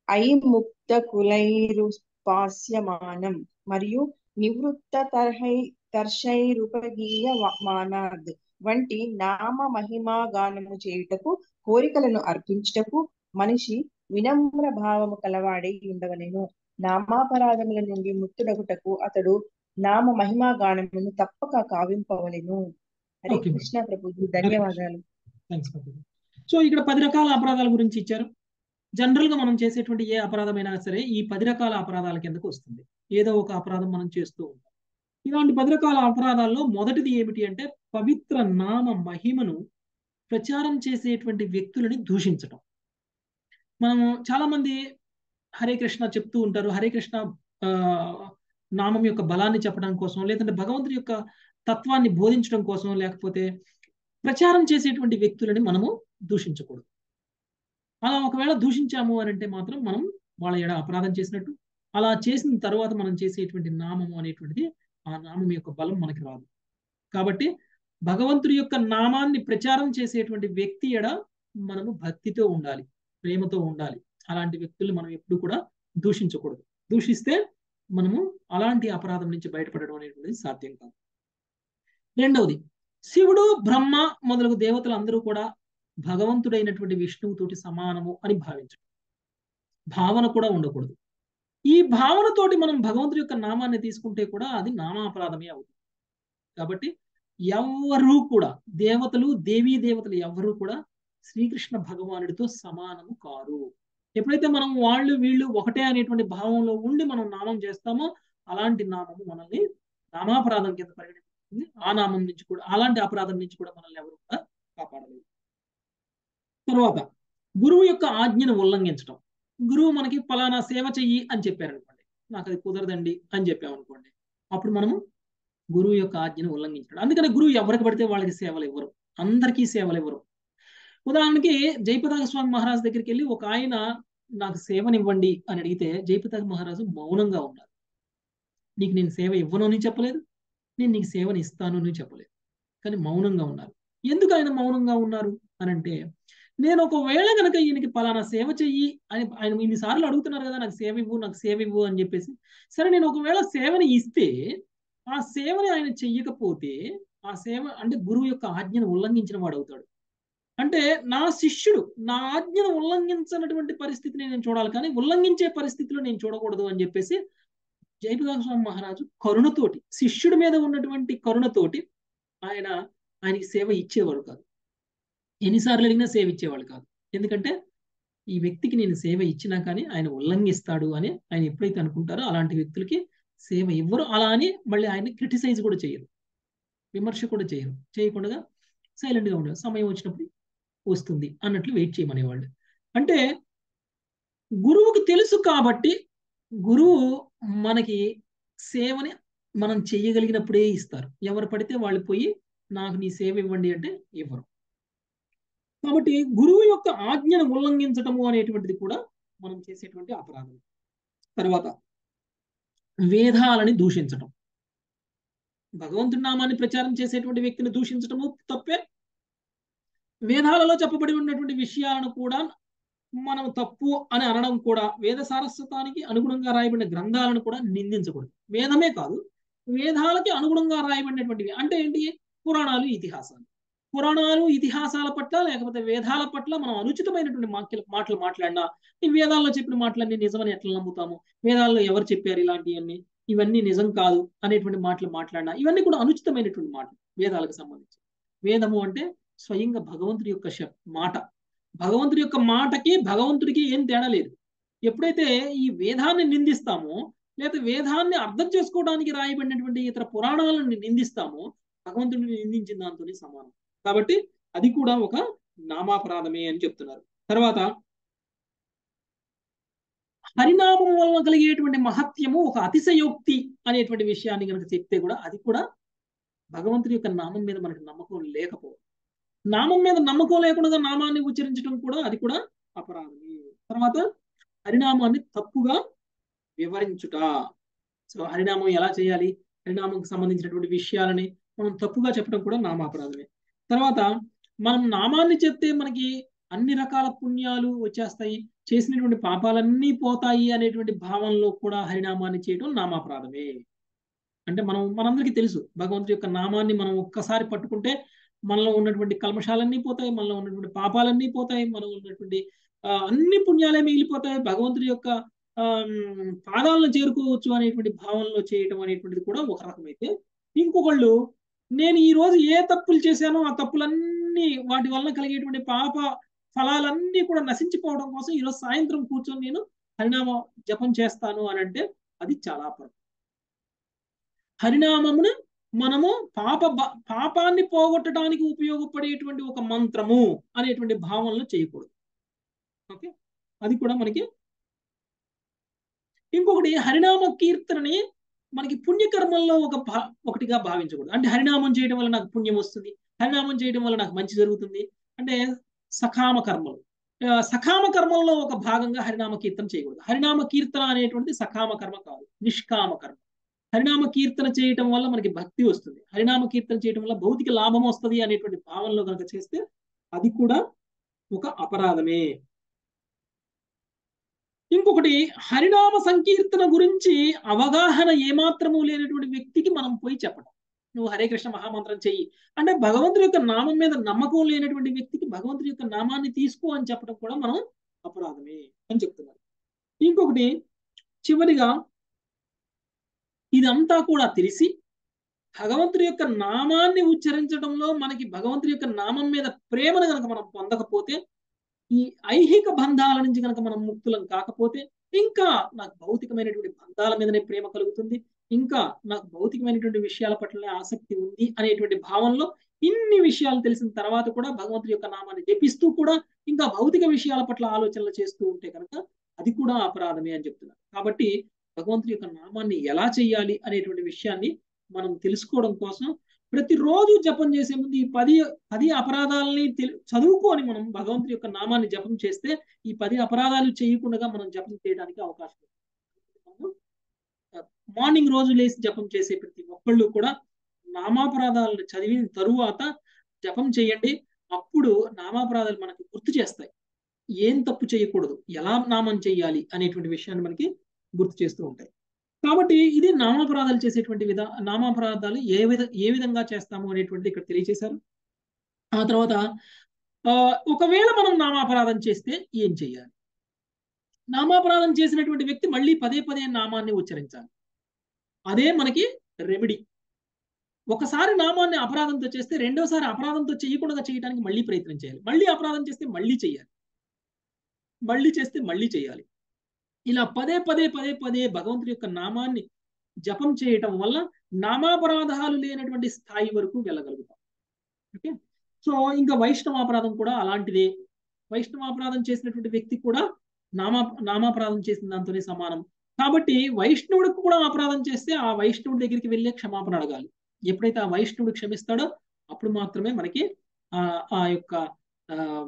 అయి ముక్త కులైరుపాస్యమానం మరియు నివృత్త తర్హై తర్షైరుపగీయ మానాద్ వంటి నామ మహిమా గానము చేయుటకు కోరికలను అర్పించుటకు మనిషి వినమ్ర భావము కలవాడై ఉండవలెను. నామాపరాధముల నుండి ముక్తుడగుటకు అతడు నామ మహిమా గానమును తప్పక కావింపవలెను. హరే. కృష్ణ ప్రభుజీ ధన్యవాదాలు. సో ఇక్కడ పది రకాల అపరాధాల గురించి ఇచ్చారు. జనరల్గా మనం చేసేటువంటి ఏ అపరాధమైనా సరే ఈ పది రకాల అపరాధాల కిందకు వస్తుంది. ఏదో ఒక అపరాధం మనం చేస్తూ ఉంటాం. ఇలాంటి పది రకాల అపరాధాల్లో మొదటిది ఏమిటి అంటే పవిత్ర నామ మహిమను ప్రచారం చేసేటువంటి వ్యక్తులని దూషించటం. మనం చాలా మంది హరే కృష్ణ చెప్తూ ఉంటారు. హరే కృష్ణ ఆ, నామం యొక్క బలాన్ని చెప్పడం కోసం లేదంటే భగవంతుడి యొక్క తత్వాన్ని బోధించడం కోసం లేకపోతే ప్రచారం చేసేటువంటి వ్యక్తులని మనము దూషించకూడదు. అలా ఒకవేళ దూషించాము అని అంటే మాత్రం మనం వాళ్ళ ఎడ అపరాధం చేసినట్టు అలా చేసిన తర్వాత మనం చేసేటువంటి నామము అనేటువంటిది ఆ నామం యొక్క బలం మనకి రాదు. కాబట్టి భగవంతుడి యొక్క నామాన్ని ప్రచారం చేసేటువంటి వ్యక్తి ఎడ మనము భక్తితో ఉండాలి ప్రేమతో ఉండాలి. అలాంటి వ్యక్తులు మనం ఎప్పుడు కూడా దూషించకూడదు. దూషిస్తే మనము అలాంటి అపరాధం నుంచి బయటపడడం అనేటువంటిది సాధ్యం కాదు. రెండవది శివుడు బ్రహ్మ మొదలగు దేవతలు అందరూ కూడా భగవంతుడైనటువంటి విష్ణువుతోటి సమానము అని భావించడం. భావన కూడా ఉండకూడదు. ఈ భావనతోటి మనం భగవంతుడి యొక్క నామాన్ని తీసుకుంటే కూడా అది నామాపరాధమే అవుతుంది. కాబట్టి ఎవ్వరూ కూడా దేవతలు దేవీ దేవతలు ఎవ్వరూ కూడా శ్రీకృష్ణ భగవానుడితో సమానము కారు. ఎప్పుడైతే మనం వాళ్ళు వీళ్ళు ఒకటే అనేటువంటి భావంలో ఉండి మనం నామం చేస్తామో అలాంటి నామము మనల్ని నామాపరాధం కింద పరిగణిస్తుంది ఆ నామం నుంచి కూడా అలాంటి అపరాధం నుంచి కూడా మనల్ని ఎవరు కూడా కాపాడలేదు. తర్వాత గురువు యొక్క ఆజ్ఞను ఉల్లంఘించడం గురువు మనకి ఫలానా సేవ చెయ్యి అని చెప్పారనుకోండి. నాకు అది కుదరదండి అని చెప్పామనుకోండి. అప్పుడు మనము గురువు యొక్క ఆజ్ఞను ఉల్లంఘించడం అందుకని గురువు ఎవరికి పడితే వాళ్ళకి సేవలు ఇవ్వరు. అందరికీ సేవలు ఇవ్వరు. ఉదాహరణకి జయపతాక స్వామి మహారాజ్ దగ్గరికి వెళ్ళి ఒక ఆయన నాకు సేవనివ్వండి అని అడిగితే జయపతాక మహారాజు మౌనంగా ఉన్నారు నీకు నేను సేవ ఇవ్వను అని చెప్పలేదు. నేను నీకు సేవని ఇస్తాను అని చెప్పలేదు. కానీ మౌనంగా ఉన్నారు. ఎందుకు ఆయన మౌనంగా ఉన్నారు? అని అంటే నేను ఒకవేళ కనుక ఈయనకి పలానా సేవ చెయ్యి అని ఆయన ఇన్నిసార్లు అడుగుతున్నారు కదా నాకు సేవ ఇవ్వు నాకు సేవ ఇవ్వు అని చెప్పేసి. సరే నేను ఒకవేళ సేవని ఇస్తే ఆ సేవని ఆయన చెయ్యకపోతే ఆ సేవ అంటే గురువు యొక్క ఆజ్ఞను ఉల్లంఘించిన వాడు అవుతాడు. అంటే నా శిష్యుడు నా ఆజ్ఞను ఉల్లంఘించినటువంటి పరిస్థితిని నేను చూడాలి. కానీ ఉల్లంఘించే పరిస్థితిలో నేను చూడకూడదు అని చెప్పేసి జయపదాక స్వామి మహారాజు కరుణతోటి శిష్యుడి మీద ఉన్నటువంటి కరుణతోటి ఆయన ఆయనకి సేవ ఇచ్చేవాడు కాదు. ఎన్నిసార్లు అడిగినా సేవ ఇచ్చేవాడు కాదు. ఎందుకంటే ఈ వ్యక్తికి నేను సేవ ఇచ్చినా కానీ ఆయన ఉల్లంఘిస్తాడు అని ఆయన ఎప్పుడైతే అనుకుంటారో అలాంటి వ్యక్తులకి సేవ ఇవ్వరు. అలా అని మళ్ళీ ఆయన క్రిటిసైజ్ కూడా చేయరు. విమర్శ కూడా చేయరు. చేయకుండా సైలెంట్గా ఉండరు సమయం వచ్చినప్పుడు వస్తుంది అన్నట్లు వెయిట్ చేయమనేవాళ్ళు. అంటే గురువుకి తెలుసు కాబట్టి గురువు మనకి సేవని మనం చేయగలిగినప్పుడే ఇస్తారు. ఎవరు పడితే వాళ్ళు పోయి నాకు నీ సేవ ఇవ్వండి అంటే ఇవ్వరు. కాబట్టి గురువు యొక్క ఆజ్ఞను ఉల్లంఘించటము అనేటువంటిది కూడా మనం చేసేటువంటి అపరాధం. తర్వాత వేదాలని దూషించటం. భగవంతుడి నామాన్ని ప్రచారం చేసేటువంటి వ్యక్తిని దూషించటము తప్పే. వేదాలలో చెప్పబడి ఉన్నటువంటి విషయాలను కూడా మనం తప్పు అని అనడం కూడా వేద సారస్వతానికి అనుగుణంగా రాయబడిన గ్రంథాలను కూడా నిందించకూడదు. వేదమే కాదు వేదాలకి అనుగుణంగా రాయబడినటువంటివి అంటే ఏంటి? పురాణాలు ఇతిహాసాలు. పురాణాలు ఇతిహాసాల పట్ల లేకపోతే వేదాల పట్ల మనం అనుచితమైనటువంటి మాటలు మాటలు మాట్లాడినా ఈ వేదాల్లో చెప్పిన మాటలన్నీ నిజమని ఎట్లా నమ్ముతాము? వేదాల్లో ఎవరు చెప్పారు ఇలాంటివన్నీ? ఇవన్నీ నిజం కాదు అనేటువంటి మాటలు మాట్లాడినా ఇవన్నీ కూడా అనుచితమైనటువంటి మాటలు వేదాలకు సంబంధించి. వేదము అంటే స్వయంగా భగవంతుడి యొక్క మాట. భగవంతుడి యొక్క మాటకి భగవంతుడికి ఏం తేడా లేదు. ఎప్పుడైతే ఈ వేదాన్ని నిందిస్తామో లేదా వేదాన్ని అర్థం చేసుకోవడానికి రాయబడినటువంటి ఇతర పురాణాలను నిందిస్తామో భగవంతుడిని నిందించిన దాంతోనే సమానం. కాబట్టి అది కూడా ఒక నామాపరాధమే అని చెప్తున్నారు. తర్వాత హరినామం వలన కలిగేటువంటి మహత్యము ఒక అతిశయోక్తి అనేటువంటి విషయాన్ని కనుక చెప్తే కూడా అది కూడా భగవంతుడి యొక్క నామం మీద మనకు నమ్మకం లేకపోవడం. నామం మీద నమ్మకం లేకుండా నామాన్ని ఉచ్చరించడం కూడా అది కూడా అపరాధమే. తర్వాత హరినామాన్ని తప్పుగా వివరించుట. సో హరినామం ఎలా చేయాలి? హరినామంకి సంబంధించినటువంటి విషయాలని మనం తప్పుగా చెప్పడం కూడా నామాపరాధమే. తర్వాత మనం నామాన్ని చెప్తే మనకి అన్ని రకాల పుణ్యాలు వచ్చేస్తాయి. చేసినటువంటి పాపాలన్నీ పోతాయి అనేటువంటి భావనలో కూడా హరినామాన్ని చేయడం నామాపరాధమే. అంటే మనం మనందరికీ తెలుసు భగవంతుడి యొక్క నామాన్ని మనం ఒక్కసారి పట్టుకుంటే మనలో ఉన్నటువంటి కల్మషాలన్నీ పోతాయి మనలో ఉన్నటువంటి పాపాలన్నీ పోతాయి మనం ఉన్నటువంటి అన్ని పుణ్యాలే మిగిలిపోతాయి. భగవంతుడి యొక్క పాదాలను చేరుకోవచ్చు అనేటువంటి భావనలో చేయటం అనేటువంటిది కూడా ఒక రకమైతే. ఇంకొకళ్ళు నేను ఈ రోజు ఏ తప్పులు చేశానో ఆ తప్పులన్నీ వాటి వలన కలిగేటువంటి పాప ఫలాలన్నీ కూడా నశించిపోవడం కోసం ఈరోజు సాయంత్రం కూర్చొని నేను హరినామ జపం చేస్తాను అని అంటే అది చాలా పొరపాటు హరినామమును మనము పాప పాపాన్ని పోగొట్టడానికి ఉపయోగపడేటువంటి ఒక మంత్రము అనేటువంటి భావనలు చేయకూడదు. ఓకే? అది కూడా మనకి ఇంకొకటి హరినామ కీర్తనని మనకి పుణ్యకర్మల్లో ఒక ఒకటిగా భావించకూడదు. అంటే హరినామం చేయడం వల్ల నాకు పుణ్యం వస్తుంది. హరినామం చేయడం వల్ల నాకు మంచి జరుగుతుంది. అంటే సకామ కర్మలు. సకామ కర్మల్లో ఒక భాగంగా హరినామ కీర్తన చేయకూడదు. హరినామ కీర్తన అనేటువంటిది సకామ కర్మ కాదు. నిష్కామ కర్మ. హరినామ కీర్తన చేయటం వల్ల మనకి భక్తి వస్తుంది. హరినామ కీర్తన చేయటం వల్ల భౌతిక లాభం వస్తుంది అనేటువంటి భావనలో కనుక చేస్తే అది కూడా ఒక అపరాధమే. ఇంకొకటి హరినామ సంకీర్తన గురించి అవగాహన ఏమాత్రము లేనటువంటి వ్యక్తికి మనం పోయి చెప్పడం నువ్వు హరే కృష్ణ మహామంత్రం చెయ్యి. అంటే భగవంతుడి యొక్క నామం మీద నమ్మకం లేనటువంటి వ్యక్తికి భగవంతుడి యొక్క నామాన్ని తీసుకో అని చెప్పడం కూడా మనం అపరాధమే అని చెప్తున్నారు. ఇంకొకటి చివరిగా ఇదంతా కూడా తెలిసి భగవంతుడి యొక్క నామాన్ని ఉచ్చరించడంలో మనకి భగవంతుడి యొక్క నామం మీద ప్రేమను కనుక మనం పొందకపోతే ఈ ఐహిక బంధాల నుంచి కనుక మనం ముక్తులం కాకపోతే ఇంకా నాకు భౌతికమైనటువంటి బంధాల మీదనే ప్రేమ కలుగుతుంది ఇంకా నాకు భౌతికమైనటువంటి విషయాల పట్లనే ఆసక్తి ఉంది అనేటువంటి భావనలో ఇన్ని విషయాలు తెలిసిన తర్వాత కూడా భగవంతుడి యొక్క నామాన్ని జపిస్తూ కూడా ఇంకా భౌతిక విషయాల పట్ల ఆలోచనలు చేస్తూ ఉంటే కనుక అది కూడా అపరాధమే అని చెప్తున్నారు. కాబట్టి భగవంతుని యొక్క నామాన్ని ఎలా చేయాలి అనేటువంటి విషయాన్ని మనం తెలుసుకోవడం కోసం ప్రతిరోజు జపం చేసే ముందు ఈ పది పది అపరాధాలని చదువుకొని మనం భగవంతుని యొక్క నామాన్ని జపం చేస్తే ఈ పది అపరాధాలు చేయకుండా మనం జపం చేయడానికి అవకాశం మార్నింగ్ రోజు లేచి జపం చేసే ప్రతి ఒక్కళ్ళు కూడా నామాపరాధాలను చదివిన తరువాత జపం చేయండి. అప్పుడు నామాపరాధాలు మనకి గుర్తు చేస్తాయి. ఏం తప్పు చేయకూడదు. ఎలా నామం చేయాలి అనేటువంటి విషయాన్ని మనకి గుర్తు చేస్తూ ఉంటాయి. కాబట్టి ఇది నామాపరాధాలు చేసేటువంటి విధ నామాపరాధాలు ఏ విధ ఏ విధంగా చేస్తాము అనేటువంటిది ఇక్కడ తెలియజేశారు ఆ తర్వాత ఒకవేళ మనం నామాపరాధం చేస్తే ఏం చేయాలి? నామాపరాధం చేసినటువంటి వ్యక్తి మళ్ళీ పదే పదే నామాన్ని ఉచ్చరించాలి. అదే మనకి రెమెడీ ఒకసారి నామాన్ని అపరాధంతో చేస్తే రెండోసారి అపరాధంతో చేయకుండా చేయడానికి మళ్ళీ ప్రయత్నం చేయాలి. మళ్ళీ అపరాధం చేస్తే మళ్ళీ చేయాలి. మళ్ళీ చేస్తే మళ్ళీ చేయాలి. ఇలా పదే పదే పదే పదే భగవంతుడి యొక్క నామాన్ని జపం చేయటం వల్ల నామాపరాధాలు లేనటువంటి స్థాయి వరకు వెళ్ళగలుగుతాం. ఓకే? సో ఇంకా వైష్ణవాపరాధం కూడా అలాంటిదే. వైష్ణవాపరాధం చేసినటువంటి వ్యక్తి కూడా నామా నామాపరాధం చేసిన దాంతోనే సమానం. కాబట్టి వైష్ణవుడికి కూడా అపరాధం చేస్తే ఆ వైష్ణవుడి దగ్గరికి వెళ్ళే క్షమాపణ అడగాలి. ఎప్పుడైతే ఆ వైష్ణవుడు క్షమిస్తాడో అప్పుడు మాత్రమే మనకి ఆ ఆ యొక్క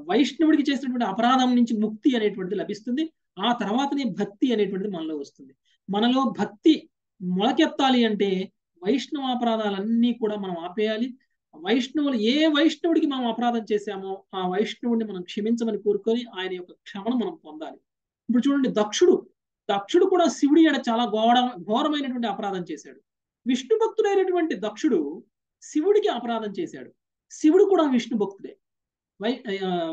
వైష్ణవుడికి చేసినటువంటి అపరాధం నుంచి ముక్తి అనేటువంటిది లభిస్తుంది. ఆ తర్వాతనే భక్తి అనేటువంటిది మనలో వస్తుంది. మనలో భక్తి మొలకెత్తాలి అంటే వైష్ణవ అపరాధాలన్నీ కూడా మనం ఆపేయాలి. వైష్ణవులు ఏ వైష్ణవుడికి మనం అపరాధం చేశామో ఆ వైష్ణవుడిని మనం క్షమించమని కోరుకొని ఆయన యొక్క క్షమను మనం పొందాలి. ఇప్పుడు చూడండి దక్షుడు. దక్షుడు కూడా శివుడి ఎడ చాలా ఘోర ఘోరమైనటువంటి అపరాధం చేశాడు. విష్ణు భక్తుడైనటువంటి దక్షుడు శివుడికి అపరాధం చేశాడు. శివుడు కూడా విష్ణు భక్తుడే. వై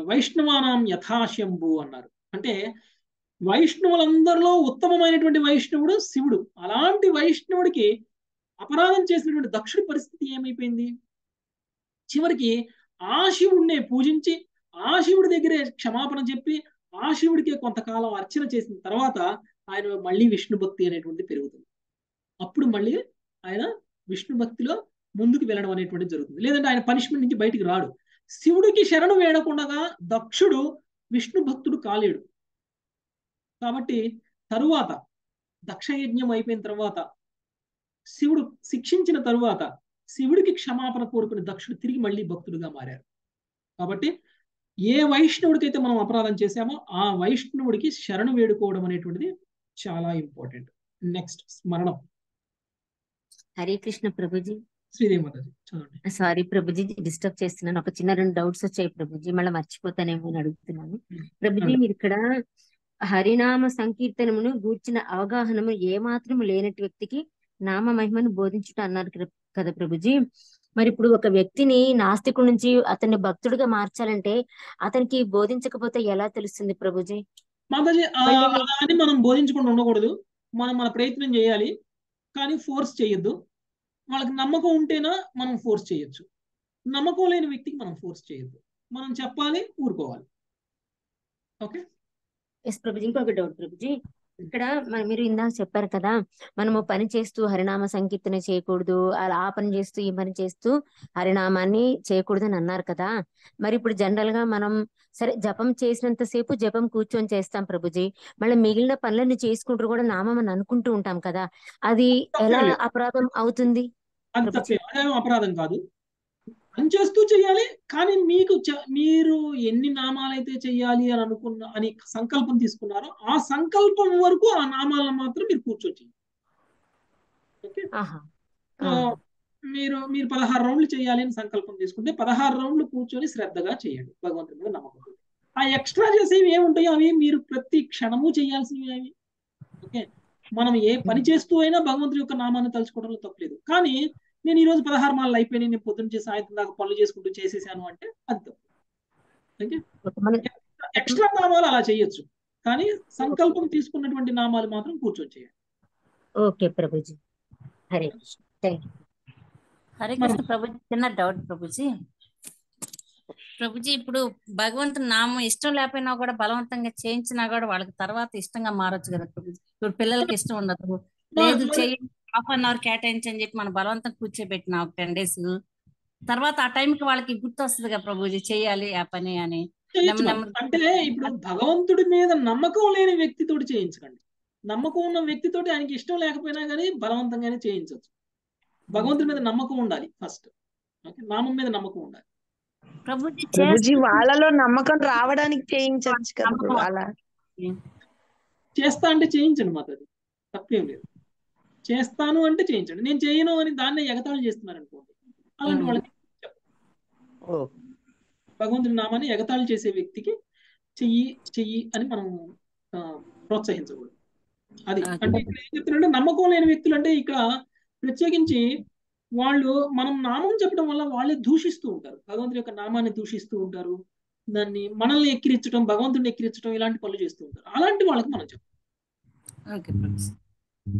వైష్ణవానాం యథాశంభు అన్నారు. అంటే వైష్ణవులందరిలో ఉత్తమమైనటువంటి వైష్ణవుడు శివుడు. అలాంటి వైష్ణవుడికి అపరాధం చేసినటువంటి దక్షుడి పరిస్థితి ఏమైపోయింది? చివరికి ఆ శివుడినే పూజించి ఆ శివుడి దగ్గరే క్షమాపణ చెప్పి ఆ శివుడికే కొంతకాలం అర్చన చేసిన తర్వాత ఆయన మళ్ళీ విష్ణు భక్తి అనేటువంటి పెరుగుతుంది. అప్పుడు మళ్ళీ ఆయన విష్ణు భక్తిలో ముందుకు వెళ్ళడం అనేటువంటిది జరుగుతుంది. లేదంటే ఆయన పనిష్మెంట్ నుంచి బయటికి రాడు. శివుడికి శరణు వేయకుండా దక్షుడు విష్ణు భక్తుడు కాలేడు. కాబట్టి తరువాత దక్షయజ్ఞం అయిపోయిన తర్వాత శివుడు శిక్షించిన తరువాత శివుడికి క్షమాపణ కోరుకుని దక్షుడు తిరిగి మళ్ళీ భక్తుడుగా మారారు. కాబట్టి ఏ వైష్ణవుడికైతే మనం అపరాధం చేశామో ఆ వైష్ణవుడికి శరణు వేడుకోవడం అనేటువంటిది చాలా ఇంపార్టెంట్. నెక్స్ట్ స్మరణం. హరే కృష్ణ ప్రభుజీ. శ్రీదేవి చదవండి. సారీ ప్రభుజీ డిస్టర్బ్ చేస్తున్నాను. ఒక చిన్న రెండు డౌట్స్ వచ్చాయి ప్రభుజీ మళ్ళీ మర్చిపోతానేమో అని అడుగుతున్నాను. ప్రభుజీ. మీరు ఇక్కడ హరినామ సంకీర్తనమును గూర్చిన అవగాహనము ఏమాత్రము లేనటి వ్యక్తికి నామ మహిమను బోధించుట అన్నారు కదా- ప్రభుజీ. మరి ఇప్పుడు ఒక వ్యక్తిని నాస్తికుడి నుంచి అతన్ని భక్తుడిగా మార్చాలంటే అతనికి బోధించకపోతే ఎలా తెలుస్తుంది ప్రభుజీ? మాతాజీ అని మనం బోధించకుండా ఉండకూడదు. మనం మన ప్రయత్నం చేయాలి. కానీ ఫోర్స్ చేయొద్దు. వాళ్ళకి నమ్మకం ఉంటేనా మనం ఫోర్స్ చేయొచ్చు. నమ్మకం లేని వ్యక్తికి మనం ఫోర్స్ చేయొద్దు. మనం చెప్పాలి ఊరుకోవాలి. ఓకే? ఎస్ ప్రభుజీ ఇంకొక డౌట్ ప్రభుజీ ఇక్కడ మరి మీరు ఇందాక చెప్పారు కదా మనము పని చేస్తూ హరినామ సంకీర్తన చేయకూడదు అలా ఆ పని చేస్తూ ఈ పని చేస్తూ హరినామాన్ని చేయకూడదు అని అన్నారు కదా. మరి ఇప్పుడు జనరల్గా మనం సరే జపం చేసినంత సేపు జపం కూర్చొని చేస్తాం ప్రభుజీ మళ్ళీ మిగిలిన పనులన్నీ చేసుకుంటూ కూడా నామం అని అనుకుంటూ ఉంటాం కదా. అది ఎలా. అపరాధం అవుతుంది? అపరాధం కాదు. పని చేస్తూ చేయాలి కానీ మీకు మీరు ఎన్ని నామాలైతే చెయ్యాలి అని అనుకున్న అని సంకల్పం తీసుకున్నారో ఆ సంకల్పం వరకు ఆ నామాలను మాత్రం మీరు కూర్చొని చేయాలి. మీరు మీరు పదహారు రౌండ్లు చేయాలి అని సంకల్పం తీసుకుంటే పదహారు రౌండ్లు కూర్చొని శ్రద్ధగా చేయండి భగవంతుడి మీద నమ్మకం ఆ ఎక్స్ట్రా చేసేవి ఏముంటాయో అవి మీరు ప్రతి క్షణము చేయాల్సినవి అవి. ఓకే? మనం ఏ పని చేస్తూ అయినా భగవంతుడి యొక్క నామాన్ని తలుచుకోవడంలో తప్పలేదు కానీ నేను ఈ రోజు పదహారు మాలలు అయిపోయినాయి నేను పొద్దున్న చేసి సాయంత్రం దాకా పనులు చేసుకుంటూ చేసేసాను అంటే అది తప్పు ఓకే ఎక్స్ట్రా నామాలు అలా చేయొచ్చు కానీ సంకల్పం తీసుకున్నటువంటి నామాలు మాత్రం కూర్చొని చేయాలి. ఓకే ప్రభుజీ. హరే కృష్ణ. థ్యాంక్ యూ హరే కృష్ణ ప్రభుజీ. చిన్న డౌట్ ప్రభుజీ. ప్రభుజీ ఇప్పుడు భగవంతుని నామం ఇష్టం లేకపోయినా కూడా బలవంతంగా చేయించినా కూడా వాళ్ళకి తర్వాత ఇష్టంగా మారొచ్చు కదా ప్రభుజీ. ఇప్పుడు పిల్లలకి ఇష్టం ఉండదు లేదు చెయ్యి హాఫ్ అన్ అవర్ కేటాయించి అని చెప్పి మనం బలవంతం కూర్చోబెట్టిన ఒక టెన్ డేస్. తర్వాత ఆ టైంకి వాళ్ళకి గుర్తు వస్తుంది కదా ప్రభుజీ చేయాలి ఆ పని అని. అంటే ఇప్పుడు భగవంతుడి మీద నమ్మకం లేని వ్యక్తితోటి చేయించకండి. నమ్మకం ఉన్న వ్యక్తితోటి ఆయనకి ఇష్టం లేకపోయినా కానీ బలవంతంగానే చేయించవచ్చు భగవంతుడి మీద నమ్మకం ఉండాలి ఫస్ట్. ఓకే? నామం మీద నమ్మకం ఉండాలి. ప్రభుజీ వాళ్ళలో నమ్మకం రావడానికి చేయించవచ్చు కదా అలా. చేస్తా అంటే చేయించండి మాతది తప్పేం లేదు. చేస్తాను అంటే చేయించండి. నేను చేయను అని దాన్నే ఎగతాళి చేస్తున్నారు అనుకోండి అలాంటి. వాళ్ళకి భగవంతుడి నామాన్ని ఎగతాళి చేసే వ్యక్తికి చెయ్యి చెయ్యి అని మనం ప్రోత్సహించకూడదు. అది. అంటే ఇక్కడ ఏం చెప్తున్నారంటే నమ్మకం లేని వ్యక్తులు అంటే ఇక్కడ ప్రత్యేకించి వాళ్ళు మనం నామం చెప్పడం వల్ల వాళ్ళే దూషిస్తూ ఉంటారు. భగవంతుడి యొక్క నామాన్ని దూషిస్తూ ఉంటారు. దాన్ని మనల్ని ఎక్కిరించడం భగవంతుడిని ఎక్కిరించడం ఇలాంటి పనులు చేస్తూ ఉంటారు. అలాంటి వాళ్ళకి మనం చెప్పాలి ఓకే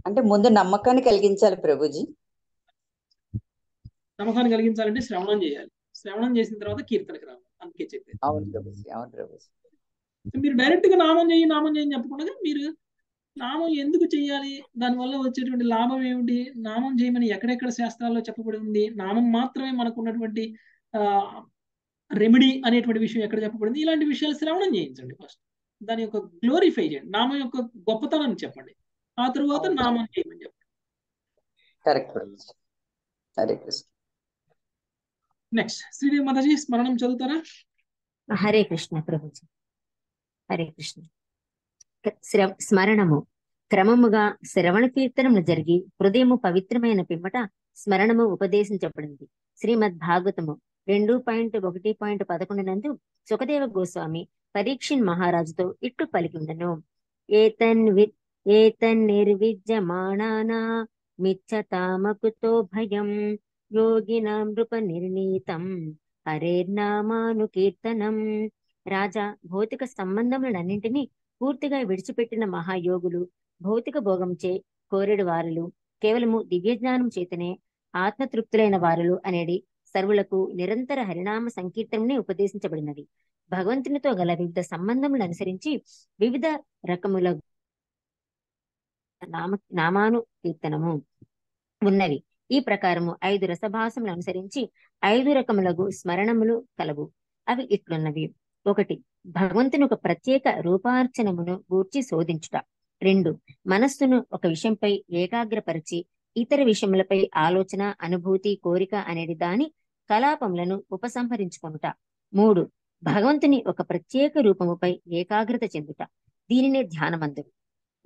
అంటే ముందు నమ్మకాన్ని కలిగించాలి ప్రభుజీ. నమ్మకాన్ని కలిగించాలంటే శ్రవణం చేయాలి. శ్రవణం చేసిన తర్వాత కీర్తనకి రావాలి. అందుకే చెప్పేది. అవును ప్రభుజీ అవును ప్రభుజీ. మీరు డైరెక్ట్గా నామం చేయి నామం చేయని చెప్పకుండా మీరు నామం ఎందుకు చేయాలి? దానివల్ల వచ్చేటువంటి లాభం ఏమిటి? నామం చేయమని ఎక్కడెక్కడ శాస్త్రాల్లో చెప్పబడి ఉంది? నామం మాత్రమే మనకు ఉన్నటువంటి ఆ రెమెడీ అనేటువంటి విషయం ఎక్కడ చెప్పబడింది? ఇలాంటి విషయాలు శ్రవణం చేయించండి ఫస్ట్. దాని యొక్క గ్లోరిఫై చేయండి. నామం యొక్క గొప్పతనాన్ని చెప్పండి. ఆ తరువాత. నామం చేయమని చెప్పండి. కరెక్ట్ ప్రభుజీ హరే కృష్ణ. నెక్స్ట్ శ్రీదేవి మాతాజీ స్మరణం చదువుతారా? హరే కృష్ణ ప్రభుజీ. హరే కృష్ణ. స్మరణము. క్రమముగా శ్రవణ కీర్తనములు జరిగి హృదయము పవిత్రమైన పిమ్మట స్మరణము ఉపదేశించబడింది. శ్రీమద్ భాగవతము రెండు పాయింట్ ఒకటి పాయింట్ పదకొండు నందు సుఖదేవ గోస్వామి పరీక్షిన్ మహారాజుతో ఇట్లు పలికిండను ఏతన్ వి ఏతన్నిర్విద్యమాణానా మిచ్చతామకుతో భయం యోగినా నృప నిర్ణీతం హరేర్నామానుకీర్తనం రాజా భౌతిక సంబంధములన్నింటినీ పూర్తిగా విడిచిపెట్టిన మహాయోగులు భౌతిక భోగంచే కోరెడు వారులు కేవలము దివ్యజ్ఞానం చేతనే ఆత్మతృప్తులైన వారులు అనేది సర్వులకు నిరంతర హరినామ సంకీర్తననే ఉపదేశించబడినది. భగవంతునితో గల వివిధ సంబంధములను అనుసరించి వివిధ రకముల నామ నామాను కీర్తనము ఉన్నవి. ఈ ప్రకారము ఐదు రసభాసములు అనుసరించి ఐదు రకములకు స్మరణములు కలవు. అవి ఇట్లున్నవి. ఒకటి భగవంతుని ఒక ప్రత్యేక రూపార్చనమును గూర్చి శోధించుట. రెండు మనస్సును ఒక విషయంపై ఏకాగ్రపరిచి ఇతర విషయములపై ఆలోచన అనుభూతి కోరిక అనేది దాని కలాపములను ఉపసంహరించుకొనుట. మూడు భగవంతుని ఒక ప్రత్యేక రూపముపై ఏకాగ్రత చెందుట. దీనినే ధ్యానమందురు.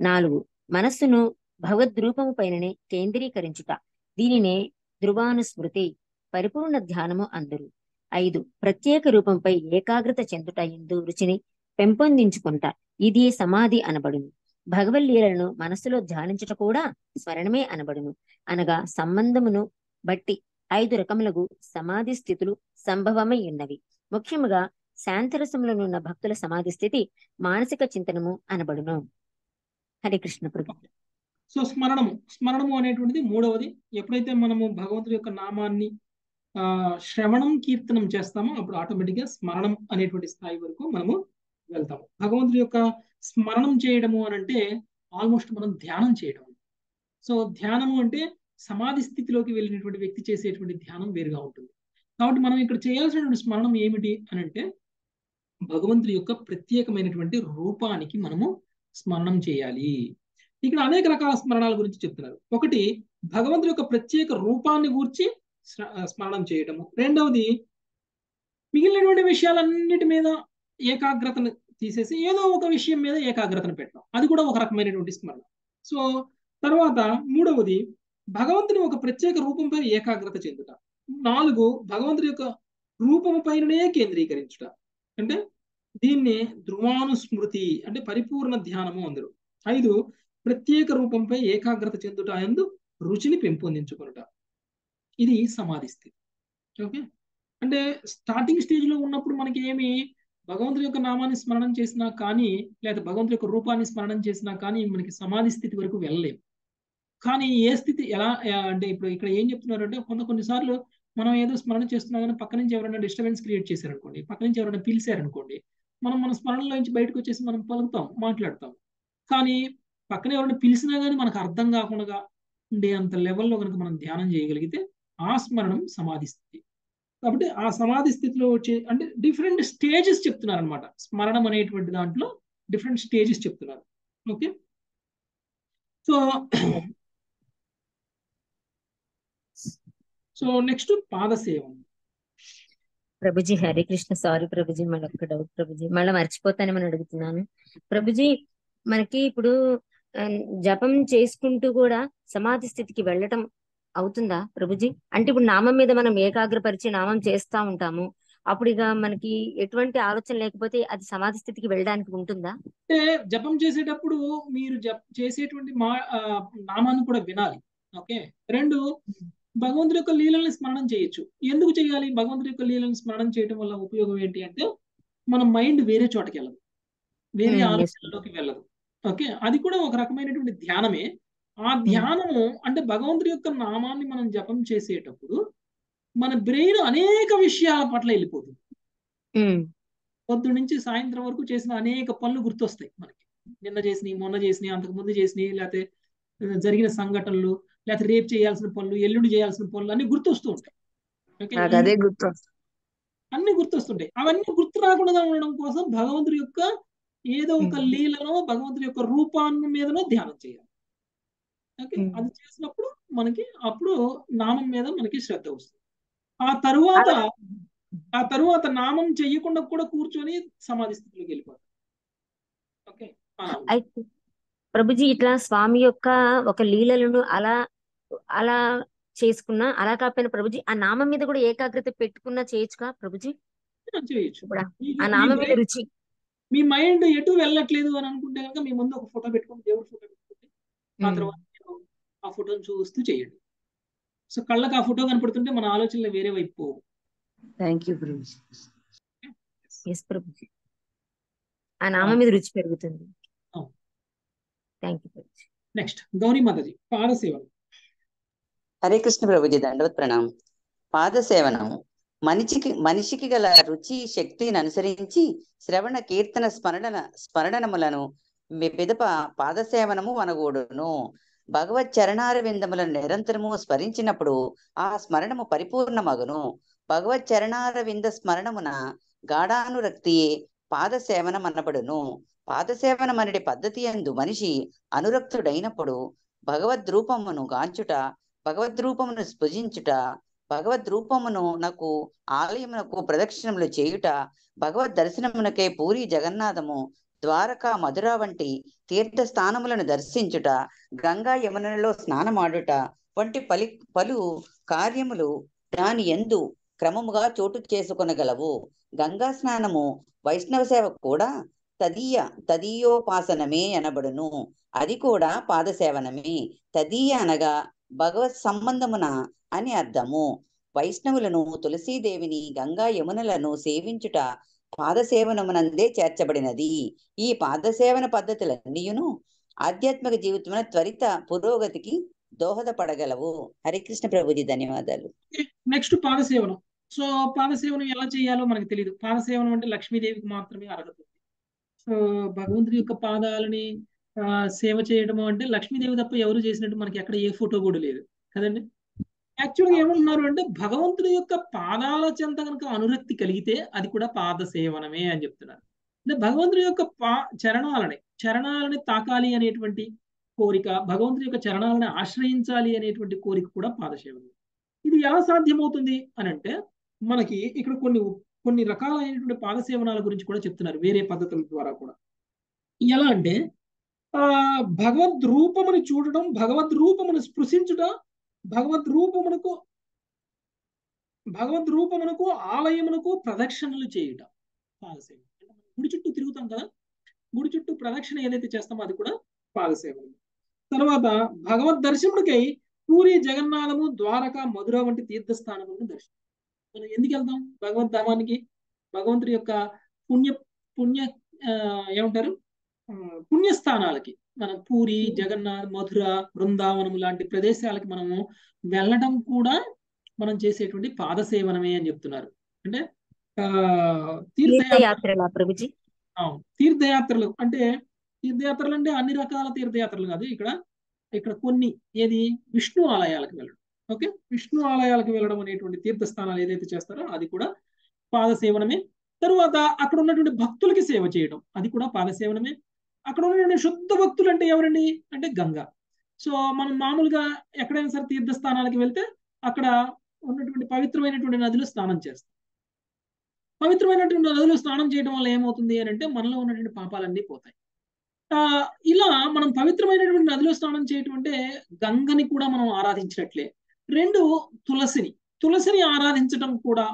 నాలుగు మనస్సును భగవద్రూపము పైననే కేంద్రీకరించుట. దీనినే ధ్రువానుస్మృతి పరిపూర్ణ ధ్యానము అందరు. ఐదు ప్రత్యేక రూపంపై ఏకాగ్రత చెందుట ఎందు రుచిని పెంపొందించుకుంట. ఇది సమాధి అనబడును. భగవల్లీలను మనస్సులో ధ్యానించుట కూడా స్మరణమే అనబడును. అనగా సంబంధమును బట్టి ఐదు రకములకు సమాధి స్థితులు సంభవమై ఉన్నవి. ముఖ్యముగా శాంతరసములనున్న భక్తుల సమాధి స్థితి మానసిక చింతనము అనబడును. హరే కృష్ణ సో స్మరణము స్మరణము అనేటువంటిది మూడవది. ఎప్పుడైతే మనము భగవంతుడి యొక్క నామాన్ని ఆ శ్రవణం కీర్తనం చేస్తామో అప్పుడు ఆటోమేటిక్గా స్మరణం అనేటువంటి స్థాయి వరకు మనము వెళ్తాము. భగవంతుడి యొక్క స్మరణం చేయడము అని అంటే ఆల్మోస్ట్ మనం ధ్యానం చేయడం సో ధ్యానము అంటే సమాధి స్థితిలోకి వెళ్ళినటువంటి వ్యక్తి చేసేటువంటి ధ్యానం వేరుగా ఉంటుంది. కాబట్టి మనం ఇక్కడ చేయాల్సినటువంటి స్మరణం ఏమిటి అని అంటే భగవంతుడి యొక్క ప్రత్యేకమైనటువంటి రూపానికి మనము స్మరణం చేయాలి. ఇక్కడ అనేక రకాల స్మరణాల గురించి చెప్తున్నారు. ఒకటి భగవంతుడి యొక్క ప్రత్యేక రూపాన్ని గూర్చి స్మరణం చేయటము. రెండవది మిగిలినటువంటి విషయాలన్నిటి మీద ఏకాగ్రతను తీసేసి ఏదో ఒక విషయం మీద ఏకాగ్రతను పెట్టడం. అది కూడా ఒక రకమైనటువంటి స్మరణ. సో తర్వాత మూడవది భగవంతుని ఒక ప్రత్యేక రూపంపై ఏకాగ్రత చెందుట. నాలుగు భగవంతుడి యొక్క రూపము పైననే కేంద్రీకరించుట. అంటే దీన్ని ధ్రువానుస్మృతి అంటే పరిపూర్ణ ధ్యానము అందరు ఐదు ప్రత్యేక రూపంపై ఏకాగ్రత చెందుట ఎందు రుచిని పెంపొందించుకొనుట. ఇది సమాధి స్థితి. ఓకే? అంటే స్టార్టింగ్ స్టేజ్లో ఉన్నప్పుడు మనకి ఏమి భగవంతుడి యొక్క నామాన్ని స్మరణం చేసినా కానీ లేదా భగవంతుడి యొక్క రూపాన్ని స్మరణం చేసినా కానీ మనకి సమాధి స్థితి వరకు వెళ్ళలేము కానీ ఏ స్థితి ఎలా అంటే ఇప్పుడు ఇక్కడ ఏం చెప్తున్నారు అంటే కొంత కొన్నిసార్లు మనం ఏదో స్మరణ చేస్తున్నా కానీ పక్క నుంచి ఎవరైనా డిస్టర్బెన్స్ క్రియేట్ చేశారనుకోండి పక్క నుంచి ఎవరైనా పిలిచారనుకోండి మనం మన స్మరణలో నుంచి బయటకు వచ్చేసి మనం పలుకుతాం మాట్లాడతాం. కానీ పక్కన ఎవరైనా పిలిచినా కానీ మనకు అర్థం కాకుండా ఉండే అంత లెవెల్లో కనుక మనం ధ్యానం చేయగలిగితే ఆ స్మరణం సమాధి స్థితి. కాబట్టి ఆ సమాధి స్థితిలో వచ్చే అంటే డిఫరెంట్ స్టేజెస్ చెప్తున్నారు అనమాట స్మరణం అనేటువంటి దాంట్లో డిఫరెంట్ స్టేజెస్ చెప్తున్నారు. ఓకే? సో సో నెక్స్ట్ పాదసేవం. ప్రభుజీ హరే కృష్ణ సారీ ప్రభుజీ మళ్ళీ ఒక్క డౌట్ ప్రభుజీ. మళ్ళీ మర్చిపోతానేమని అడుగుతున్నాను. ప్రభుజీ మనకి ఇప్పుడు జపం చేసుకుంటూ కూడా సమాధి స్థితికి వెళ్ళటం అవుతుందా ప్రభుజీ? అంటే ఇప్పుడు నామం మీద మనం ఏకాగ్రపరిచి నామం చేస్తా ఉంటాము. అప్పుడు ఇక మనకి ఎటువంటి ఆలోచన లేకపోతే అది సమాధి స్థితికి వెళ్ళడానికి ఉంటుందా? అంటే జపం చేసేటప్పుడు మీరు జప చేసేటువంటి మా నామాన్ని కూడా వినాలి. ఓకే? రెండు భగవంతుడి యొక్క లీలల్ని స్మరణం చేయొచ్చు. ఎందుకు చేయాలి? భగవంతుడి యొక్క లీలను స్మరణం చేయడం వల్ల ఉపయోగం ఏంటి అంటే మన మైండ్ వేరే చోటకి వెళ్ళదు. వేరే ఆలోచనలోకి వెళ్ళదు. ఓకే? అది కూడా ఒక రకమైనటువంటి ధ్యానమే. ఆ ధ్యానము అంటే భగవంతుడి యొక్క నామాన్ని మనం జపం చేసేటప్పుడు మన బ్రెయిన్ అనేక విషయాల పట్ల వెళ్ళిపోతుంది. పొద్దు నుంచి సాయంత్రం వరకు చేసిన అనేక పనులు గుర్తొస్తాయి మనకి. నిన్న చేసినవి మొన్న చేసినవి అంతకు ముందు చేసినవి లేకపోతే జరిగిన సంఘటనలు లేకపోతే రేపు చేయాల్సిన పనులు ఎల్లుండి చేయాల్సిన పనులు అన్ని గుర్తొస్తూ ఉంటాయి. అదే గుర్తు. అన్ని గుర్తొస్తుంటాయి. అవన్నీ గుర్తు రాకుండా ఉండడం కోసం భగవంతుడి యొక్క ఏదో ఒక లీలలో భగవంతుడి యొక్క రూపాన్ని మీదనో ధ్యానం చేయాలి. ఓకే? అది చేసినప్పుడు మనకి అప్పుడు నామం మీద మనకి శ్రద్ధ వస్తుంది. ఆ తరువాత ఆ తరువాత నామం చెయ్యకుండా కూడా కూర్చొని సమాధి స్థితిలోకి వెళ్ళిపోతాం. ఓకే? అయితే ప్రభుజీ ఇట్లా స్వామి యొక్క ఒక లీలలను అలా అలా చేసుకున్నా అలా కాకపోయినా ప్రభుజీ ఆ నామం మీద కూడా ఏకాగ్రత పెట్టుకున్నా చేయొచ్చుగా ప్రభుజీ? చేయొచ్చు. ఆ- నామం మీద రుచి. మీ మైండ్ ఎటు వెళ్ళట్లేదు అని అనుకుంటే కనుక మీ ముందు ఒక ఫోటో పెట్టుకోండి దేవుడి ఫోటో పెట్టుకోండి. ఆ తర్వాత మీరు ఆ ఫోటోని చూస్తూ చేయండి. సో కళ్ళకి ఆ ఫోటో కనపడుతుంటే మన ఆలోచనలు వేరే వైపు పోవు. Thank you Prabhuji yes Prabhuji ఆ నామం మీద రుచి పెరుగుతుంది. థ్యాంక్ యూ నెక్స్ట్ గౌరీ మాతాజీ పాదసేవలు హరే కృష్ణ ప్రభుజీ దండవత్ ప్రణామం పాదసేవనం మనిషికి మనిషికి గల రుచి శక్తిని అనుసరించి శ్రవణ కీర్తన స్మరణ స్మరణములను పిదప పాదసేవనము అనగూడును భగవత్ చరణార విందములను నిరంతరము స్మరించినప్పుడు ఆ స్మరణము పరిపూర్ణమగును భగవత్ చరణార వింద స్మరణమున గాఢానురక్తియే పాదసేవనం పాదసేవనమనడి పద్ధతి అందు మనిషి అనురక్తుడైనప్పుడు భగవద్రూపమును గాంచుట భగవద్రూపమును స్పృజించుట భగవద్రూపమును నాకు ఆలయమునకు ప్రదక్షిణములు చేయుట భగవద్ దర్శనమునకే పూరి జగన్నాథము ద్వారకా మధుర వంటి తీర్థ స్థానములను దర్శించుట గంగా యమునలో స్నానమాడుట వంటి పలి పలు కార్యములు దాని ఎందు క్రమముగా చోటు చేసుకొనగలవు. గంగా స్నానము వైష్ణవ సేవ కూడా తదీయ తదీయోపాసనమే అనబడును. అది కూడా పాదసేవనమే. తదీయ అనగా భగవత్ సంబంధమున అని అర్థము. వైష్ణవులను తులసీదేవిని గంగా యమునలను సేవించుట పాదసేవనమునందే చేర్చబడినది. ఈ పాదసేవన పద్ధతులన్నీయును ఆధ్యాత్మిక జీవితమున త్వరిత పురోగతికి దోహదపడగలవు. హరికృష్ణ ప్రభుజీ ధన్యవాదాలు. నెక్స్ట్ పాదసేవనం. సో పాదసేవనం ఎలా చేయాలో మనకు తెలియదు పాదసేవనం అంటే లక్ష్మీదేవికి మాత్రమే అర్హత. సో భగవంతుడి యొక్క పాదాలని ఆ, సేవ చేయడం అంటే లక్ష్మీదేవి తప్ప ఎవరు చేసినట్టు మనకి ఎక్కడ ఏ ఫోటో కూడా లేదు. కదండి? యాక్చువల్గా ఏమంటున్నారు అంటే భగవంతుడి యొక్క పాదాల చెంత కనుక అనురక్తి కలిగితే అది కూడా పాద సేవనమే అని చెప్తున్నారు. అంటే భగవంతుడి యొక్క పా చరణాలని చరణాలని తాకాలి అనేటువంటి కోరిక భగవంతుడి యొక్క చరణాలను ఆశ్రయించాలి అనేటువంటి కోరిక కూడా పాదసేవనం ఇది ఎలా సాధ్యమవుతుంది అని అంటే మనకి ఇక్కడ కొన్ని కొన్ని రకాలైనటువంటి పాదసేవనాల గురించి కూడా చెప్తున్నారు వేరే పద్ధతుల ద్వారా కూడా. ఎలా అంటే ఆ భగవద్ రూపముని చూడడం భగవద్ రూపమును స్పృశించుట భగవద్ రూపమునకు భగవద్ రూపమునకు ఆలయమునకు ప్రదక్షిణలు చేయుట పాదసేవ. గుడి చుట్టూ తిరుగుతాం కదా గుడి చుట్టూ ప్రదక్షిణ ఏదైతే చేస్తామో అది కూడా పాదసేవ తర్వాత భగవద్ దర్శనుడికై పూరి జగన్నాథము ద్వారక మధుర వంటి తీర్థస్థానములను దర్శనం మనం ఎందుకు వెళ్తాం భగవద్ ధామానికి భగవంతుడి యొక్క పుణ్య పుణ్య ఏమంటారు? పుణ్యస్థానాలకి. మనం పూరి జగన్నాథ్ మధుర బృందావనం లాంటి ప్రదేశాలకి మనము వెళ్ళడం కూడా మనం చేసేటువంటి పాదసేవనమే అని చెప్తున్నారు. అంటే ఆ తీర్థయాత్ర తీర్థయాత్రలా ప్రభుజీ? అవును. తీర్థయాత్రలు అంటే తీర్థయాత్రలు అంటే అన్ని రకాల తీర్థయాత్రలు కాదు. ఇక్కడ ఇక్కడ కొన్ని ఏది? విష్ణు ఆలయాలకు వెళ్ళడం. ఓకే? విష్ణు ఆలయాలకు వెళ్ళడం అనేటువంటి తీర్థస్థానాలు ఏదైతే చేస్తారో అది కూడా పాదసేవనమే. తరువాత అక్కడ ఉన్నటువంటి భక్తులకి సేవ చేయడం అది కూడా పాదసేవనమే. అక్కడ ఉన్నటువంటి శుద్ధ భక్తులు అంటే ఎవరండి? అంటే గంగా. సో మనం మామూలుగా ఎక్కడైనా సరే తీర్థస్థానాలకి వెళ్తే అక్కడ ఉన్నటువంటి పవిత్రమైనటువంటి నదిలో స్నానం చేస్తాం. పవిత్రమైనటువంటి నదిలో స్నానం చేయడం వల్ల ఏమవుతుంది అని అంటే మనలో ఉన్నటువంటి పాపాలన్నీ పోతాయి. ఇలా మనం పవిత్రమైనటువంటి నదిలో స్నానం చేయటం అంటే గంగని కూడా మనం ఆరాధించినట్లే. రెండు తులసిని. తులసిని ఆరాధించడం కూడా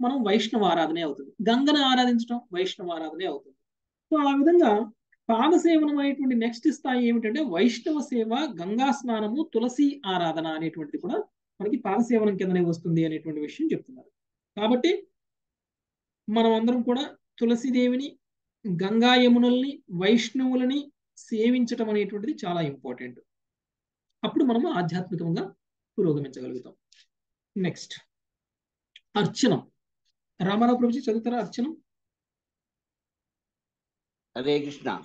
మనం వైష్ణవ ఆరాధనే అవుతుంది. గంగను ఆరాధించడం వైష్ణవ ఆరాధనే అవుతుంది. సో ఆ విధంగా పాదసేవనం అనేటువంటి నెక్స్ట్ స్థాయి ఏమిటంటే వైష్ణవ సేవ గంగా స్నానము తులసి ఆరాధన అనేటువంటిది కూడా మనకి పాదసేవనం కిందనే వస్తుంది అనేటువంటి విషయం చెప్తున్నారు. కాబట్టి మనం అందరం కూడా తులసిదేవిని గంగా యమునుల్ని వైష్ణవులని సేవించటం అనేటువంటిది చాలా ఇంపార్టెంట్. అప్పుడు మనము ఆధ్యాత్మికంగా పురోగమించగలుగుతాం. నెక్స్ట్ అర్చనం. రామారావు ప్రభుజీ చదువుతారా అర్చనం? హరే కృష్ణ.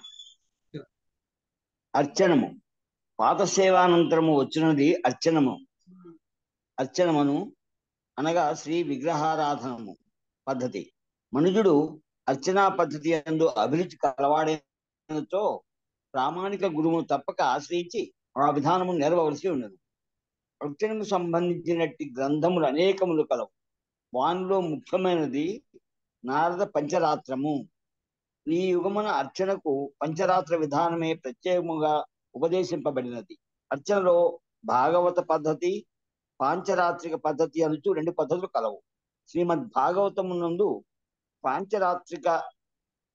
అర్చనము. పాదసేవానంతరము వచ్చినది అర్చనము. అర్చనమును అనగా శ్రీ విగ్రహారాధనము పద్ధతి. మనుజుడు అర్చనా పద్ధతి అందు అభిరుచి కలవాడేతో ప్రామాణిక గురువును తప్పక ఆశ్రయించి ఆ విధానము నెరవవలసి ఉన్నది. అర్చనకు సంబంధించినట్టి గ్రంథములు అనేకములు కలవు. వానిలో ముఖ్యమైనది నారద పంచరాత్రము. ఈ యుగమున అర్చనకు పంచరాత్ర విధానమే ప్రత్యేకముగా ఉపదేశింపబడినది. అర్చనలో భాగవత పద్ధతి పాంచరాత్రిక పద్ధతి అనుచు రెండు పద్ధతులు కలవు. శ్రీమద్ భాగవతము నందు పాంచరాత్రిక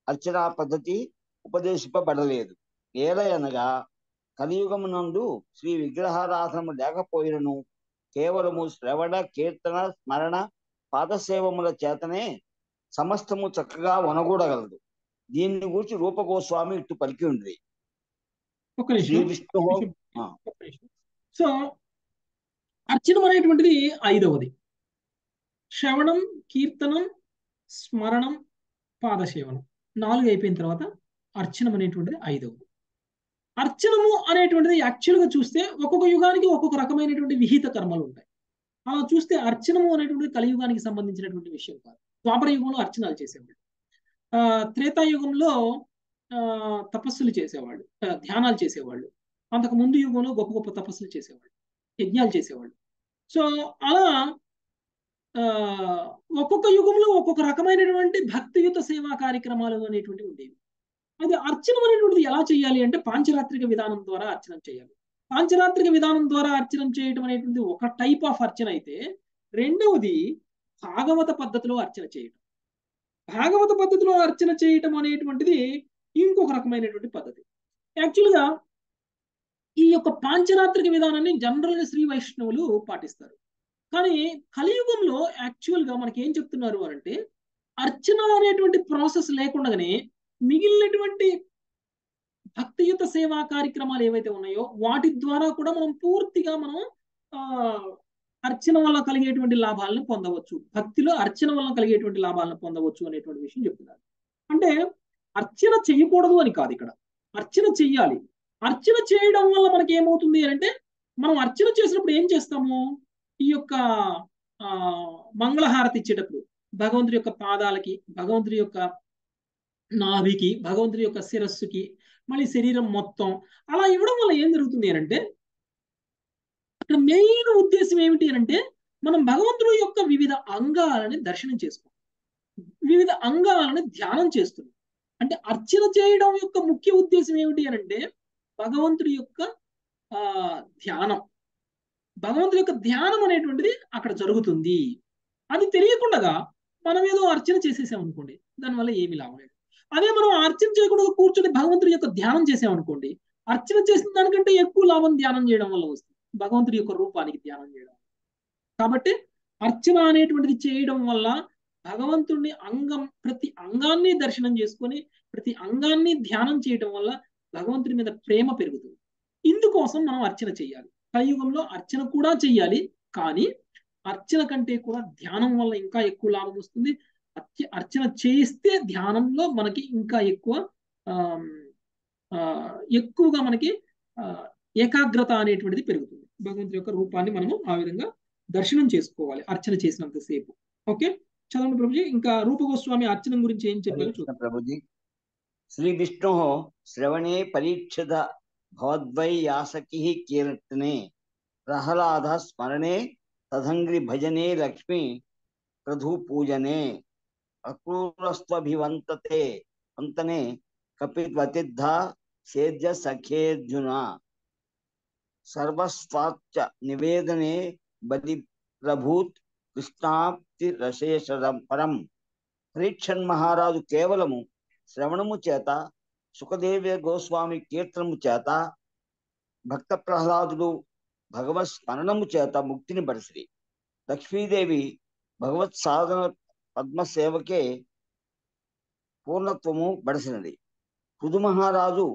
అర్చనా పద్ధతి ఉపదేశింపబడలేదు. ఏలయనగా కలియుగమునందు శ్రీ విగ్రహారాధనము లేకపోయినను కేవలము శ్రవణ కీర్తన స్మరణ పాదసేవముల చేతనే సమస్తము చక్కగా వనగూడగలదు. దీన్ని గురించి రూపగోస్వామి ఇట్టు పలికి ఉంది. సో అర్చనం అనేటువంటిది ఐదవది. శ్రవణం కీర్తనం స్మరణం పాదసేవనం. నాలుగు అయిపోయిన తర్వాత అర్చనం అనేటువంటిది ఐదవది. అర్చనము అనేటువంటిది యాక్చువల్గా చూస్తే ఒక్కొక్క యుగానికి ఒక్కొక్క రకమైనటువంటి విహిత కర్మలు ఉంటాయి. అలా చూస్తే అర్చనము అనేటువంటిది కలియుగానికి సంబంధించినటువంటి విషయం కాదు. ద్వాపర యుగంలో అర్చనాలు చేసేవాళ్ళు. ఆ త్రేతాయుగంలో ఆ తపస్సులు చేసేవాళ్ళు. ధ్యానాలు చేసేవాళ్ళు. అంతకు ముందు యుగంలో గొప్ప గొప్ప తపస్సులు చేసేవాళ్ళు. యజ్ఞాలు చేసేవాళ్ళు. సో అలా ఆ ఒక్కొక్క యుగంలో ఒక్కొక్క రకమైనటువంటి భక్తియుత సేవా కార్యక్రమాలు అనేటువంటివి ఉండేవి. అది అర్చనం అనేటువంటిది ఎలా చేయాలి అంటే పాంచరాత్రిక విధానం ద్వారా అర్చనం చేయాలి. పాంచరాత్రిక విధానం ద్వారా అర్చనం చేయటం అనేటువంటిది ఒక టైప్ ఆఫ్ అర్చన అయితే రెండవది భాగవత పద్ధతిలో అర్చన చేయటం. భాగవత పద్ధతిలో అర్చన చేయటం అనేటువంటిది ఇంకొక రకమైనటువంటి పద్ధతి. యాక్చువల్గా ఈ యొక్క పాంచరాత్రిక విధానాన్ని జనరల్గా శ్రీ వైష్ణవులు పాటిస్తారు. కానీ కలియుగంలో యాక్చువల్గా మనకి ఏం చెప్తున్నారు అంటే అర్చన అనేటువంటి ప్రాసెస్ లేకుండానే మిగిలినటువంటి భక్తియుత సేవా కార్యక్రమాలు ఏవైతే ఉన్నాయో వాటి ద్వారా కూడా మనం పూర్తిగా మనం ఆ అర్చన వల్ల కలిగేటువంటి లాభాలను పొందవచ్చు. భక్తిలో అర్చన వల్ల కలిగేటువంటి లాభాలను పొందవచ్చు అనేటువంటి విషయం చెప్తున్నారు. అంటే అర్చన చేయకూడదు అని కాదు ఇక్కడ. అర్చన చెయ్యాలి. అర్చన చేయడం వల్ల మనకి ఏమవుతుంది అంటే మనం అర్చన చేసినప్పుడు ఏం చేస్తాము? ఈ యొక్క ఆ మంగళహారతి ఇచ్చేటప్పుడు భగవంతుడి యొక్క పాదాలకి భగవంతుడి యొక్క నాభికి భగవంతుడి యొక్క శిరస్సుకి మళ్ళీ శరీరం మొత్తం అలా ఇవ్వడం వల్ల ఏం జరుగుతుంది అంటే అక్కడ మెయిన్ ఉద్దేశం ఏమిటి అంటే మనం భగవంతుడి యొక్క వివిధ అంగాలని దర్శనం చేసుకోం వివిధ అంగాలని ధ్యానం చేస్తున్నాం. అంటే అర్చన చేయడం యొక్క ముఖ్య ఉద్దేశం ఏమిటి అని అంటే భగవంతుడి యొక్క ఆ ధ్యానం. భగవంతుడి యొక్క ధ్యానం అనేటువంటిది అక్కడ జరుగుతుంది. అది తెలియకుండా మనం ఏదో అర్చన చేసేసాం అనుకోండి దానివల్ల ఏమి లాభం లేదు. అదే మనం అర్చన చేయకుండా కూర్చొని భగవంతుడి యొక్క ధ్యానం చేసామనుకోండి అర్చన చేసిన దానికంటే ఎక్కువ లాభం ధ్యానం చేయడం వల్ల వస్తుంది. భగవంతుడి యొక్క రూపానికి ధ్యానం చేయడం. కాబట్టి అర్చన అనేటువంటిది చేయడం వల్ల భగవంతుడిని అంగం ప్రతి అంగాన్ని దర్శనం చేసుకొని ప్రతి అంగాన్ని ధ్యానం చేయడం వల్ల భగవంతుడి మీద ప్రేమ పెరుగుతుంది. ఇందుకోసం మనం అర్చన చేయాలి. కలియుగంలో అర్చన కూడా చెయ్యాలి కానీ అర్చన కంటే కూడా ధ్యానం వల్ల ఇంకా ఎక్కువ లాభం వస్తుంది. అర్చన చేస్తే ధ్యానంలో మనకి ఇంకా ఎక్కువ ఎక్కువగా మనకి ఏకాగ్రత అనేటువంటిది పెరుగుతుంది. భగవంతుడి యొక్క రూపాన్ని మనము ఆ విధంగా దర్శనం చేసుకోవాలి అర్చన చేసినంతసేపు ఓకే? చదవండి ప్రభుజీ. ఇంకా రూపగోస్వామి అర్చన గురించి ఏం చెప్పారో? చూద్దాం ప్రభుజీ శ్రీ విష్ణు శ్రవణే పరీక్షద భవద్వై యాసకి కీర్తనే ప్రహ్లాద స్మరణే తదంగ్రి భజనే లక్ష్మి ప్రధు పూజనే అక్రూరస్వభివంతతే వంతనే కపిత్వతిద్ధ సేద్య సఖేర్జున సర్వస్వాచ్చ నివేదనే బలి ప్రభూత్ కృష్ణాప్తి రశేషరం పరం పరీక్షన్ మహారాజు కేవలము శ్రవణము చేత సుఖదేవ గోస్వామి కీర్తనము చేత భక్త ప్రహ్లాదుడు భగవత్ స్మరణము చేత ముక్తిని బడిసిరి లక్ష్మీదేవి భగవత్ సాధన పద్మసేవకే పూర్ణత్వము బడిసినది. మహారాజు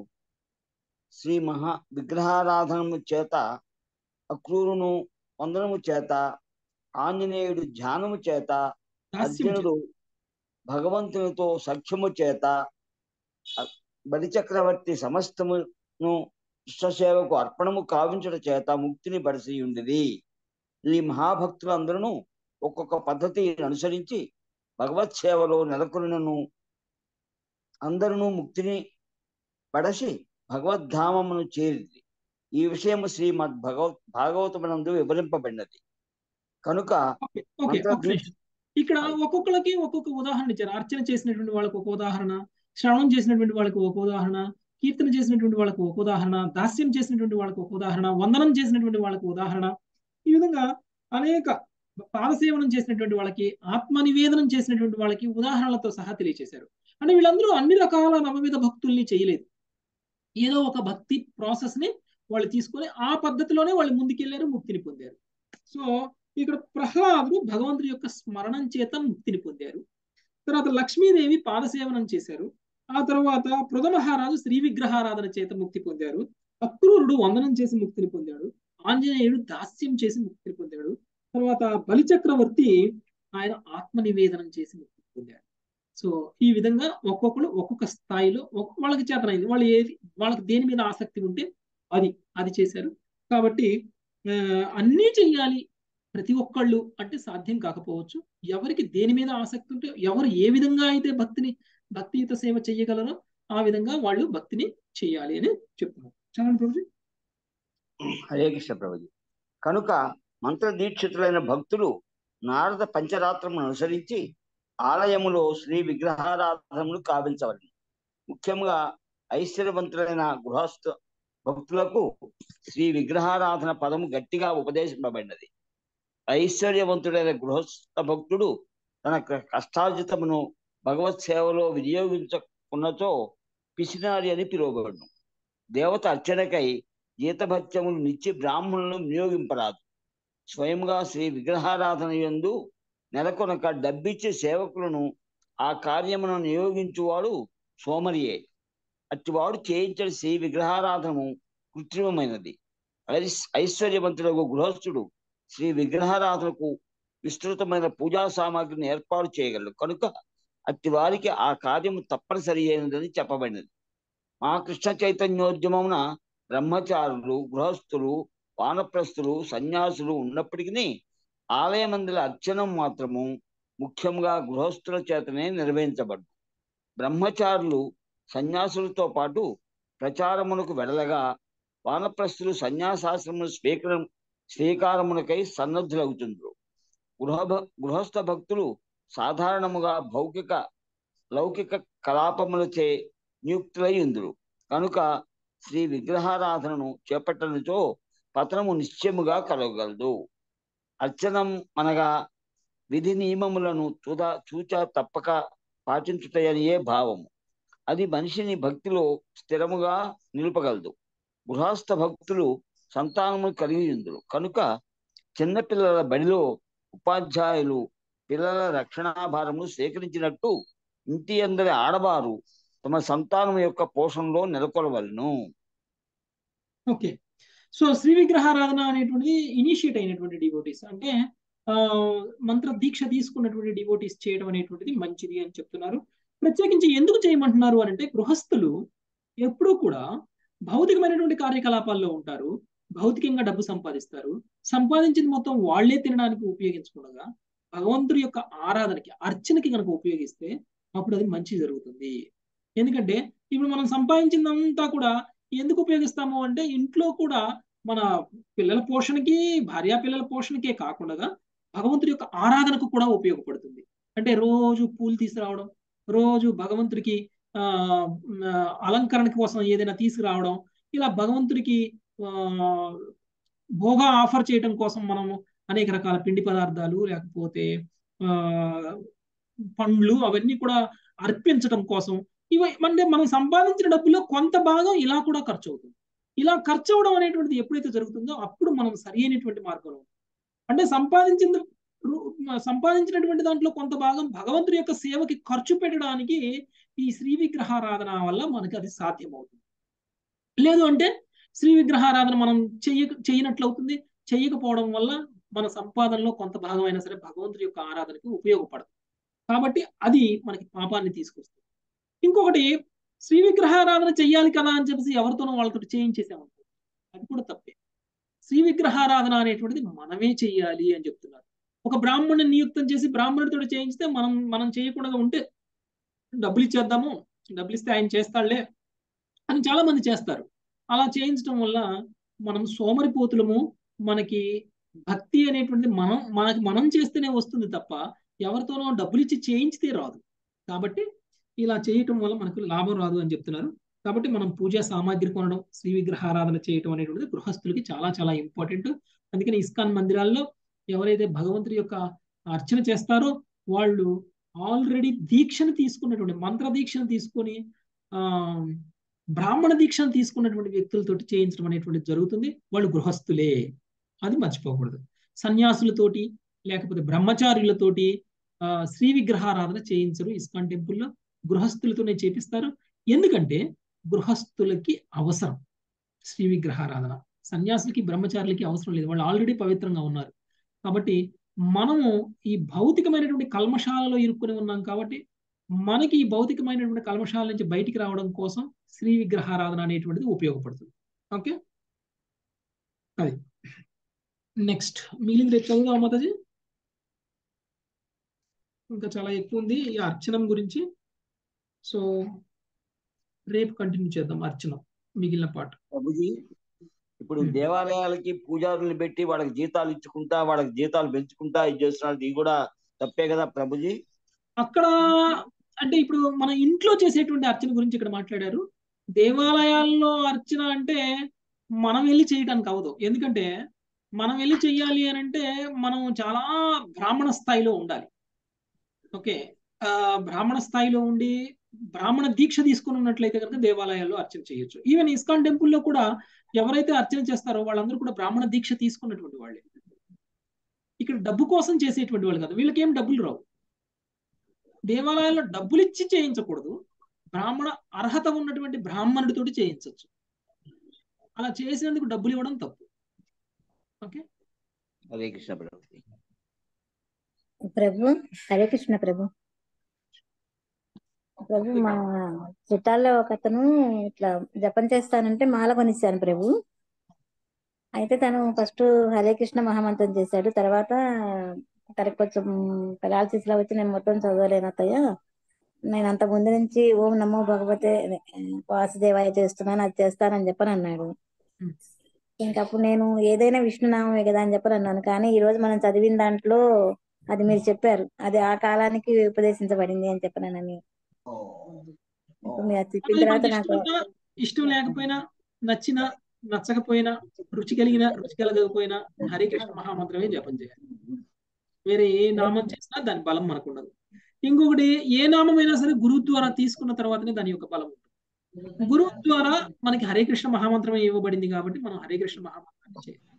శ్రీ మహా విగ్రహారాధనము చేత అక్రూరును వందనము చేత ఆంజనేయుడు ధ్యానము చేత అర్జునుడు భగవంతునితో సఖ్యము చేత బలిచక్రవర్తి సమస్తమును ఇష్టసేవకు అర్పణము కావించడం చేత ముక్తిని బడిసి ఉండేది ఈ మహాభక్తులందరూ ఒక్కొక్క పద్ధతిని అనుసరించి భగవత్ సేవలో నెలకొనను అందరూ ముక్తిని పడసి భగవద్ధామమును చేరింది ఈ విషయము శ్రీమద్ భగవత్ భాగవతమునందు వివరింపబడినది. కనుక ఇక్కడ ఒక్కొక్కరికి ఒక్కొక్క ఉదాహరణ ఇచ్చారు. అర్చన చేసినటువంటి వాళ్ళకి ఒక ఉదాహరణ శ్రవణం చేసినటువంటి వాళ్ళకి ఒక ఉదాహరణ కీర్తన చేసినటువంటి వాళ్ళకి ఒక ఉదాహరణ దాస్యం చేసినటువంటి వాళ్ళకి ఒక ఉదాహరణ వందనం చేసినటువంటి వాళ్ళకి ఉదాహరణ. ఈ విధంగా అనేక పాదసేవనం చేసినటువంటి వాళ్ళకి ఆత్మ నివేదనం చేసినటువంటి వాళ్ళకి ఉదాహరణలతో సహా తెలియచేశారు. అంటే వీళ్ళందరూ అన్ని రకాల నవవిధ భక్తుల్ని చేయలేదు. ఏదో ఒక భక్తి ప్రాసెస్ని వాళ్ళు తీసుకొని ఆ పద్ధతిలోనే వాళ్ళు ముందుకెళ్ళారు ముక్తిని పొందారు. సో ఇక్కడ ప్రహ్లాదుడు భగవంతుడి యొక్క స్మరణం చేత ముక్తిని పొందారు. తర్వాత లక్ష్మీదేవి పాదసేవనం చేశారు. ఆ తర్వాత పృథమహారాజు శ్రీ విగ్రహారాధన చేత ముక్తి పొందారు. అక్రూరుడు వందనం చేసి ముక్తిని పొందాడు. ఆంజనేయుడు దాస్యం చేసి ముక్తిని పొందాడు. తర్వాత బలిచక్రవర్తి ఆయన ఆత్మ నివేదనం చేసి ముక్తి పొందాడు. సో ఈ విధంగా ఒక్కొక్కరు ఒక్కొక్క స్థాయిలో వాళ్ళకి చేతనైంది. వాళ్ళు ఏది వాళ్ళకి దేని మీద ఆసక్తి ఉంటే అది అది చేశారు. కాబట్టి అన్నీ చెయ్యాలి ప్రతి ఒక్కళ్ళు అంటే సాధ్యం కాకపోవచ్చు. ఎవరికి దేని మీద ఆసక్తి ఉంటే ఎవరు ఏ విధంగా అయితే భక్తిని భక్తియుత సేవ చేయగలరో ఆ విధంగా వాళ్ళు భక్తిని చేయాలి అని చెప్తున్నారు. చదవండి ప్రభుజీ? హరే కృష్ణ ప్రభుజీ. కనుక మంత్రదీక్షితులైన భక్తులు నారద పంచరాత్రమును అనుసరించి ఆలయములో శ్రీ విగ్రహారాధనలు కావించవలను. ముఖ్యంగా ఐశ్వర్యవంతులైన గృహస్థ భక్తులకు శ్రీ విగ్రహారాధన పదము గట్టిగా ఉపదేశింపబడినది. ఐశ్వర్యవంతుడైన గృహస్థ భక్తుడు తన కష్టార్జితమును భగవత్ సేవలో వినియోగించకున్నతో పిసినారి అని పిలువబడును. దేవత అర్చనకై జీతభత్యములు నిత్య బ్రాహ్మణులను వినియోగింపరాదు. స్వయంగా శ్రీ విగ్రహారాధన యందు నెలకొనక డబ్బిచ్చే సేవకులను ఆ కార్యమును నియోగించువాడు సోమరియే. అట్టివాడు చేయించిన శ్రీ విగ్రహారాధనము కృత్రిమమైనది. ఐశ్వర్యవంతులకు గృహస్థుడు శ్రీ విగ్రహారాధనకు విస్తృతమైన పూజా సామాగ్రిని ఏర్పాటు చేయగలడు. కనుక అట్టి వారికి ఆ కార్యము తప్పనిసరి అయినదని చెప్పబడినది. మా కృష్ణ చైతన్యోద్యమమున బ్రహ్మచారులు గృహస్థులు వానప్రస్థులు సన్యాసులు ఉన్నప్పటికీ ఆలయమందుల అర్చనం మాత్రము ముఖ్యంగా గృహస్థుల చేతనే నిర్వహించబడు బ్రహ్మచారులు సన్యాసులతో పాటు ప్రచారమునకు వెడలగా వానప్రస్థులు సన్యాసాశ్రములు స్వీకరం స్వీకారమునకై సన్నద్ధులవుతుండ్రు గృహ గృహస్థ భక్తులు సాధారణముగా భౌతిక లౌకిక కలాపములచే నియుక్తులై ఉందురు కనుక శ్రీ విగ్రహారాధనను చేపట్టడంతో పతనము నిశ్చయముగా కలగలదు అర్చనం అనగా విధి నియమములను చూదా చూచా తప్పక పాటించుటయనియే భావము. అది మనిషిని భక్తిలో స్థిరముగా నిలుపగలదు. గృహస్థ భక్తులు సంతానము కలిగి ఉందరు. కనుక చిన్నపిల్లల బడిలో ఉపాధ్యాయులు పిల్లల రక్షణాభారము స్వీకరించినట్టు ఇంటి అందరి ఆడవారు తమ సంతానం యొక్క పోషణలో నెలకొలవలను. ఓకే. సో శ్రీ విగ్రహారాధన అనేటువంటిది ఇనిషియేట్ అయినటువంటి డివోటీస్. అంటే ఆ మంత్ర దీక్ష తీసుకున్నటువంటి డివోటీస్ చేయడం అనేటువంటిది మంచిది అని చెప్తున్నారు. ప్రత్యేకించి ఎందుకు చేయమంటున్నారు అని అంటే గృహస్థులు ఎప్పుడూ కూడా భౌతికమైనటువంటి కార్యకలాపాల్లో ఉంటారు భౌతికంగా డబ్బు సంపాదిస్తారు. సంపాదించింది మొత్తం వాళ్ళే తినడానికి ఉపయోగించకుండా భగవంతుడి యొక్క ఆరాధనకి అర్చనకి కనుక ఉపయోగిస్తే అప్పుడు అది మంచి జరుగుతుంది. ఎందుకంటే ఇప్పుడు మనం సంపాదించిందంతా కూడా ఎందుకు ఉపయోగిస్తాము అంటే ఇంట్లో కూడా మన పిల్లల పోషణకి భార్యా పిల్లల పోషణకే కాకుండా భగవంతుడి యొక్క ఆరాధనకు కూడా ఉపయోగపడుతుంది. అంటే రోజు పూలు తీసుకురావడం రోజు భగవంతుడికి ఆ అలంకరణ కోసం ఏదైనా తీసుకురావడం ఇలా భగవంతుడికి ఆ భోగ ఆఫర్ చేయడం కోసం మనము అనేక రకాల పిండి పదార్థాలు లేకపోతే ఆ పండ్లు అవన్నీ కూడా అర్పించడం కోసం ఇవి అంటే మనం సంపాదించిన డబ్బులో కొంత భాగం ఇలా కూడా ఖర్చు అవుతుంది ఇలా ఖర్చు అవడం అనేటువంటిది ఎప్పుడైతే జరుగుతుందో అప్పుడు మనం సరి అయినటువంటి మార్గంలో అంటే సంపాదించిన సంపాదించినటువంటి దాంట్లో కొంత భాగం భగవంతుడి యొక్క సేవకి ఖర్చు పెట్టడానికి ఈ శ్రీ విగ్రహారాధన వల్ల మనకి అది సాధ్యమవుతుంది. లేదు అంటే శ్రీ విగ్రహారాధన మనం చెయ్య చేయనట్లవుతుంది. చేయకపోవడం వల్ల మన సంపాదనలో కొంత భాగం అయినా సరే భగవంతుడి యొక్క ఆరాధనకి ఉపయోగపడదు. కాబట్టి అది మనకి పాపాన్ని తీసుకొస్తుంది. ఇంకొకటి శ్రీ విగ్రహారాధన చెయ్యాలి కదా అని చెప్పేసి ఎవరితోనో వాళ్ళతో చేయించేసామనుకో అది కూడా తప్పే. శ్రీ విగ్రహారాధన అనేటువంటిది మనమే చెయ్యాలి అని చెప్తున్నారు. ఒక బ్రాహ్మణుని నియుక్తం చేసి బ్రాహ్మణుడితో చేయించితే మనం మనం చేయకుండా ఉంటే డబ్బులు ఇచ్చేద్దాము డబ్బులు ఇస్తే ఆయన చేస్తాడులే అని చాలా మంది చేస్తారు. అలా చేయించడం వల్ల మనం సోమరిపోతులము మనకి భక్తి అనేటువంటిది మనం మనకి మనం చేస్తేనే వస్తుంది తప్ప ఎవరితోనో డబ్బులు ఇచ్చి చేయించితే రాదు. కాబట్టి ఇలా చేయటం వల్ల మనకు లాభం రాదు అని చెప్తున్నారు. కాబట్టి మనం పూజా సామాగ్రి కొనడం శ్రీ విగ్రహారాధన చేయటం అనేటువంటిది గృహస్థులకి చాలా చాలా ఇంపార్టెంట్ అందుకని ఇస్కాన్ మందిరాల్లో ఎవరైతే భగవంతుడి యొక్క అర్చన చేస్తారో వాళ్ళు ఆల్రెడీ దీక్షను తీసుకున్నటువంటి మంత్ర దీక్షను తీసుకొని ఆ బ్రాహ్మణ దీక్షను తీసుకున్నటువంటి వ్యక్తులతోటి చేయించడం అనేటువంటి జరుగుతుంది. వాళ్ళు గృహస్థులే. అది మర్చిపోకూడదు. సన్యాసులతోటి లేకపోతే బ్రహ్మచారులతోటి ఆ శ్రీ విగ్రహారాధన చేయించరు ఇస్కాన్ టెంపుల్లో. గృహస్థులతోనే చేపిస్తారు. ఎందుకంటే గృహస్థులకి అవసరం. శ్రీ విగ్రహారాధన. సన్యాసులకి బ్రహ్మచారులకి అవసరం లేదు. వాళ్ళు ఆల్రెడీ పవిత్రంగా ఉన్నారు. కాబట్టి మనము ఈ భౌతికమైనటువంటి కల్మశాలలో ఇరుక్కుని ఉన్నాం కాబట్టి మనకి ఈ భౌతికమైనటువంటి కల్మశాల నుంచి బయటికి రావడం కోసం శ్రీ విగ్రహారాధన అనేటువంటిది ఉపయోగపడుతుంది. ఓకే? అది. నెక్స్ట్. మిగిలింది రేపు చదువుదాం మాతాజీ ఇంకా చాలా ఎక్కువ ఉంది. ఈ అర్చనం గురించి సో రేపు కంటిన్యూ చేద్దాం అర్చనం మిగిలిన పాట. ప్రభుజీ ఇప్పుడు దేవాలయాలకి పూజారులు పెట్టి వాళ్ళకి జీతాలు ఇచ్చుకుంటా వాళ్ళకి జీతాలు పెంచుకుంటా ఇది చేస్తున్నారు ఇది కూడా తప్పే కదా ప్రభుజీ? అక్కడ అంటే ఇప్పుడు మన ఇంట్లో చేసేటువంటి అర్చన గురించి ఇక్కడ మాట్లాడారు. దేవాలయాల్లో అర్చన అంటే మనం వెళ్ళి చేయడానికి అవదు ఎందుకంటే మనం వెళ్ళి చెయ్యాలి అని అంటే మనం చాలా బ్రాహ్మణ స్థాయిలో ఉండాలి. ఓకే బ్రాహ్మణ స్థాయిలో ఉండి బ్రాహ్మణ దీక్ష తీసుకుని ఉన్నట్లయితే కనుక దేవాలయాల్లో అర్చన చేయొచ్చు. ఈవెన్ ఇస్కాన్ టెంపుల్లో కూడా ఎవరైతే అర్చన చేస్తారో వాళ్ళందరూ కూడా బ్రాహ్మణ దీక్ష తీసుకున్నటువంటి వాళ్ళే. ఇక్కడ డబ్బు కోసం చేసేటువంటి వాళ్ళు కాదు. వీళ్ళకి ఏం డబ్బులు రావు. దేవాలయాల్లో డబ్బులు ఇచ్చి చేయించకూడదు. బ్రాహ్మణ అర్హత ఉన్నటువంటి బ్రాహ్మణుడితోటి చేయించవచ్చు అలా చేసినందుకు డబ్బులు ఇవ్వడం తప్పు. ఓకే? హరే కృష్ణ ప్రభు హరే కృష్ణ ప్రభు. ప్రభు మా చుట్టాల్లో ఒక అతను ఇట్లా జపం చేస్తానంటే మాల కొనిచ్చాను ప్రభు. అయితే తను ఫస్ట్ హరే కృష్ణ మహామంత్రం చేశాడు. తర్వాత తనకి కొంచెం పెరాలసిస్ లా వచ్చి నేను మొత్తం చదవలేను అత్తయ్య. నేను అంత ముందు నుంచి ఓం నమో భగవతే వాసుదేవాయ చేస్తున్నాను అది చేస్తానని చెప్పని అన్నాడు ఇంకా అప్పుడు నేను ఏదైనా విష్ణునామమే కదా అని చెప్పని అన్నాను కానీ ఈ రోజు మనం చదివిన దాంట్లో అది మీరు చెప్పారు. అది ఆ కాలానికి ఉపదేశించబడింది అని చెప్పనానని ఇష్టం లేకపోయినా నచ్చిన నచ్చకపోయినా రుచి కలిగిన రుచి కలగకపోయినా హరే కృష్ణ మహామంత్రమే జపం చేయాలి. వేరే ఏ నామం చేసినా దాని బలం మనకు ఉండదు ఇంకొకటి ఏ నామమైనా సరే గురువు ద్వారా తీసుకున్న తర్వాతనే దాని యొక్క బలం ఉంటుంది. గురువు ద్వారా మనకి హరే కృష్ణ మహామంత్రమే ఇవ్వబడింది కాబట్టి మనం హరే కృష్ణ మహామంత్రాన్ని చేయాలి.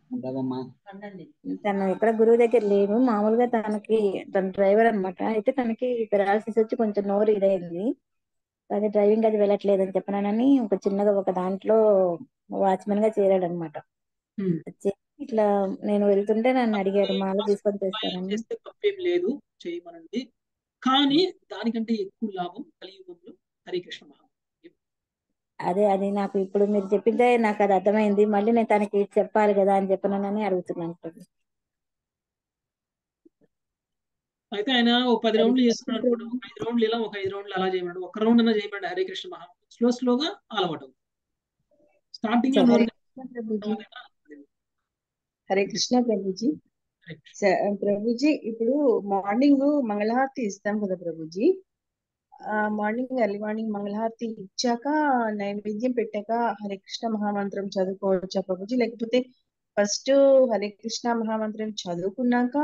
తను ఎక్కడ గురువు దగ్గర లేదు మామూలుగా తనకి తన డ్రైవర్ అన్నమాట. అయితే తనకి పెరాలసిస్ వచ్చి కొంచెం నోరు ఇదైంది. అది డ్రైవింగ్ అది వెళ్ళట్లేదు అని చెప్పనానని ఒక చిన్నగా ఒక దాంట్లో వాచ్మెన్గా చేరాడు అనమాట ఇట్లా నేను వెళ్తుంటే నన్ను అడిగారు మాల తీసుకొని చేస్తానని తప్పేం లేదు చేయమనండి. కానీ దానికంటే ఎక్కువ లాభం కలియుగంలో హరే కృష్ణ మహామంత్రం అదే అది నాకు ఇప్పుడు మీరు చెప్పిందే నాకు అది అర్థమైంది. మళ్ళీ నేను తనకి చెప్పాలి కదా అని చెప్పనానని అడుగుతున్నాను. అయితే ఆయన ఓ పది రౌండ్లు ఒక ఐదు రౌండ్లు ఇలా ఒక ఐదు రౌండ్లు అలా చేయమన్నాడు. ఒక రౌండ్ అన్నా చేయమండి హరే కృష్ణ మహామంత్రం స్లో స్లోగా అలవాటు స్టార్టింగ్ హరే కృష్ణ ప్రభుజీ. ప్రభుజీ ఇప్పుడు మార్నింగ్ మంగళహారతి ఇస్తాం కదా ప్రభుజీ. మార్నింగ్ ఎర్లీ మార్నింగ్ మంగళహారతి ఇచ్చాక నైవేద్యం పెట్టాక హరే కృష్ణ మహామంత్రం చదువుకోవచ్చా ప్రభుజీ? లేకపోతే ఫస్ట్ హరే కృష్ణ మహామంత్రం చదువుకున్నాక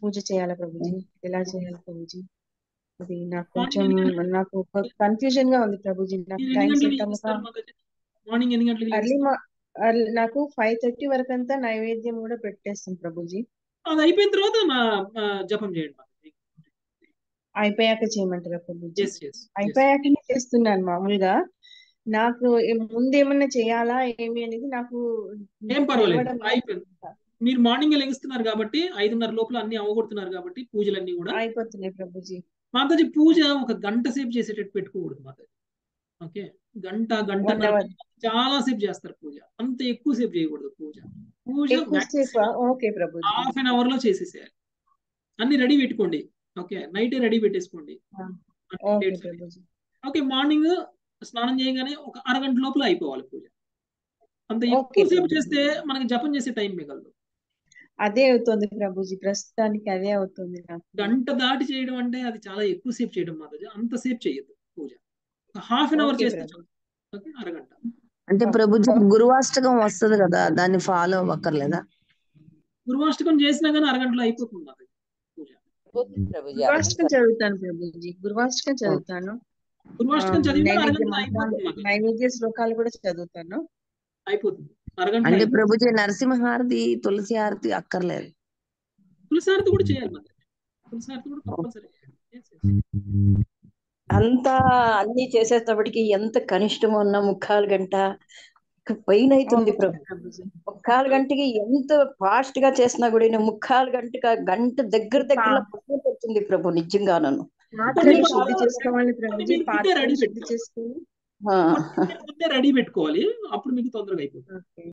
పూజ చేయాలా ప్రభుజీ? ఎలా చేయాలి ప్రభుజీ? అది నాకు కొంచెం నాకు కన్ఫ్యూజన్గా ఉంది ప్రభుజీ. నాకు టైం మార్నింగ్ అర్లీ నాకు ఫైవ్ థర్టీ వరకు అంతా నైవేద్యం కూడా పెట్టేస్తాం ప్రభుజీ. అది అయిపోయిన తర్వాత జపం చేయండి అయిపోయాక చేయమంటారా ఎస్ అయిపోయాకనే చేస్తున్నాను మామూలుగా. నాకు ముందు ఏమన్నా చేయాలా ఏమి అనేది నాకు ఏం పర్వాలేదు. మీరు మార్నింగ్ లెగుస్తున్నారు కాబట్టి ఐదున్నర లోపల అన్ని అవగొడుతున్నారు కాబట్టి పూజలన్నీ కూడా. అయిపోతున్నాయి ప్రభుజీ. మాతాజీ పూజ ఒక గంట సేపు చేసేటట్టు పెట్టుకోకూడదు మాతాజీ. ఓకే? గంట అవర్ చాలా సేపు చేస్తారు పూజ. అంత ఎక్కువ సేపు చేయకూడదు పూజ. పూజ హాఫ్ అన్ అవర్లో చేసేసేయాలి. అన్ని రెడీ పెట్టుకోండి. ఓకే నైటే రెడీ పెట్టేసుకోండి. ఓకే మార్నింగ్ స్నానం చేయగానే ఒక అరగంట లోపల అయిపోవాలి పూజ. అంత ఓకే ఎక్కువ సేపు ప్రభుజీ చేస్తే మనకి జపం చేసే టైం మిగలదు. అదే అవుతుంది ప్రభుజీ ప్రస్తుతానికి అదే అవుతుంది గంట దాటి చేయడం అంటే అది చాలా ఎక్కువ సేపు చేయడం మాతాజీ. అంతసేపు చేయొద్దు పూజ. హాఫ్ అన్ అవర్ చేస్తే ఓకే అరగంట. అంటే ప్రభుజీ గురువాష్టకం వస్తుంది కదా దాన్ని ఫాలో అవ్వక్కర్లేదా? గురువాష్టకం చేసినా కానీ అరగంటలో అయిపోతుంది ప్రభుజీ గురువాష్టకం చదువుతాను ప్రభుజీ. గురువాష్టకం చదువుతాను. నైవేద్య శ్లోకాలు కూడా చదువుతాను. అయిపోతుంది. అంటే ప్రభుజీ నరసింహారతి తులసి హారతి అక్కర్లేదు. తులసారతి కూడా చేయాలి తులసారతి కూడా కంపల్సరీ. అంతా అన్ని చేసేటప్పటికి ఎంత కనిష్టం ఉన్న ముక్కాలు గంట? పైన అవుతుంది ప్రభు. ముక్కాలు గంటకి ఎంత ఫాస్ట్గా చేసినా కూడా ఈయన ముక్కాలు గంటగా గంట దగ్గర దగ్గర పెడుతుంది ప్రభు నిజంగా నన్ను రెడీ పెట్టుకోవాలి చేసుకుని. ఆ. కొన్ని మీరు ముందే రెడీ పెట్టుకోవాలి. అప్పుడు మీకు తొందరగా అయిపోతుంది.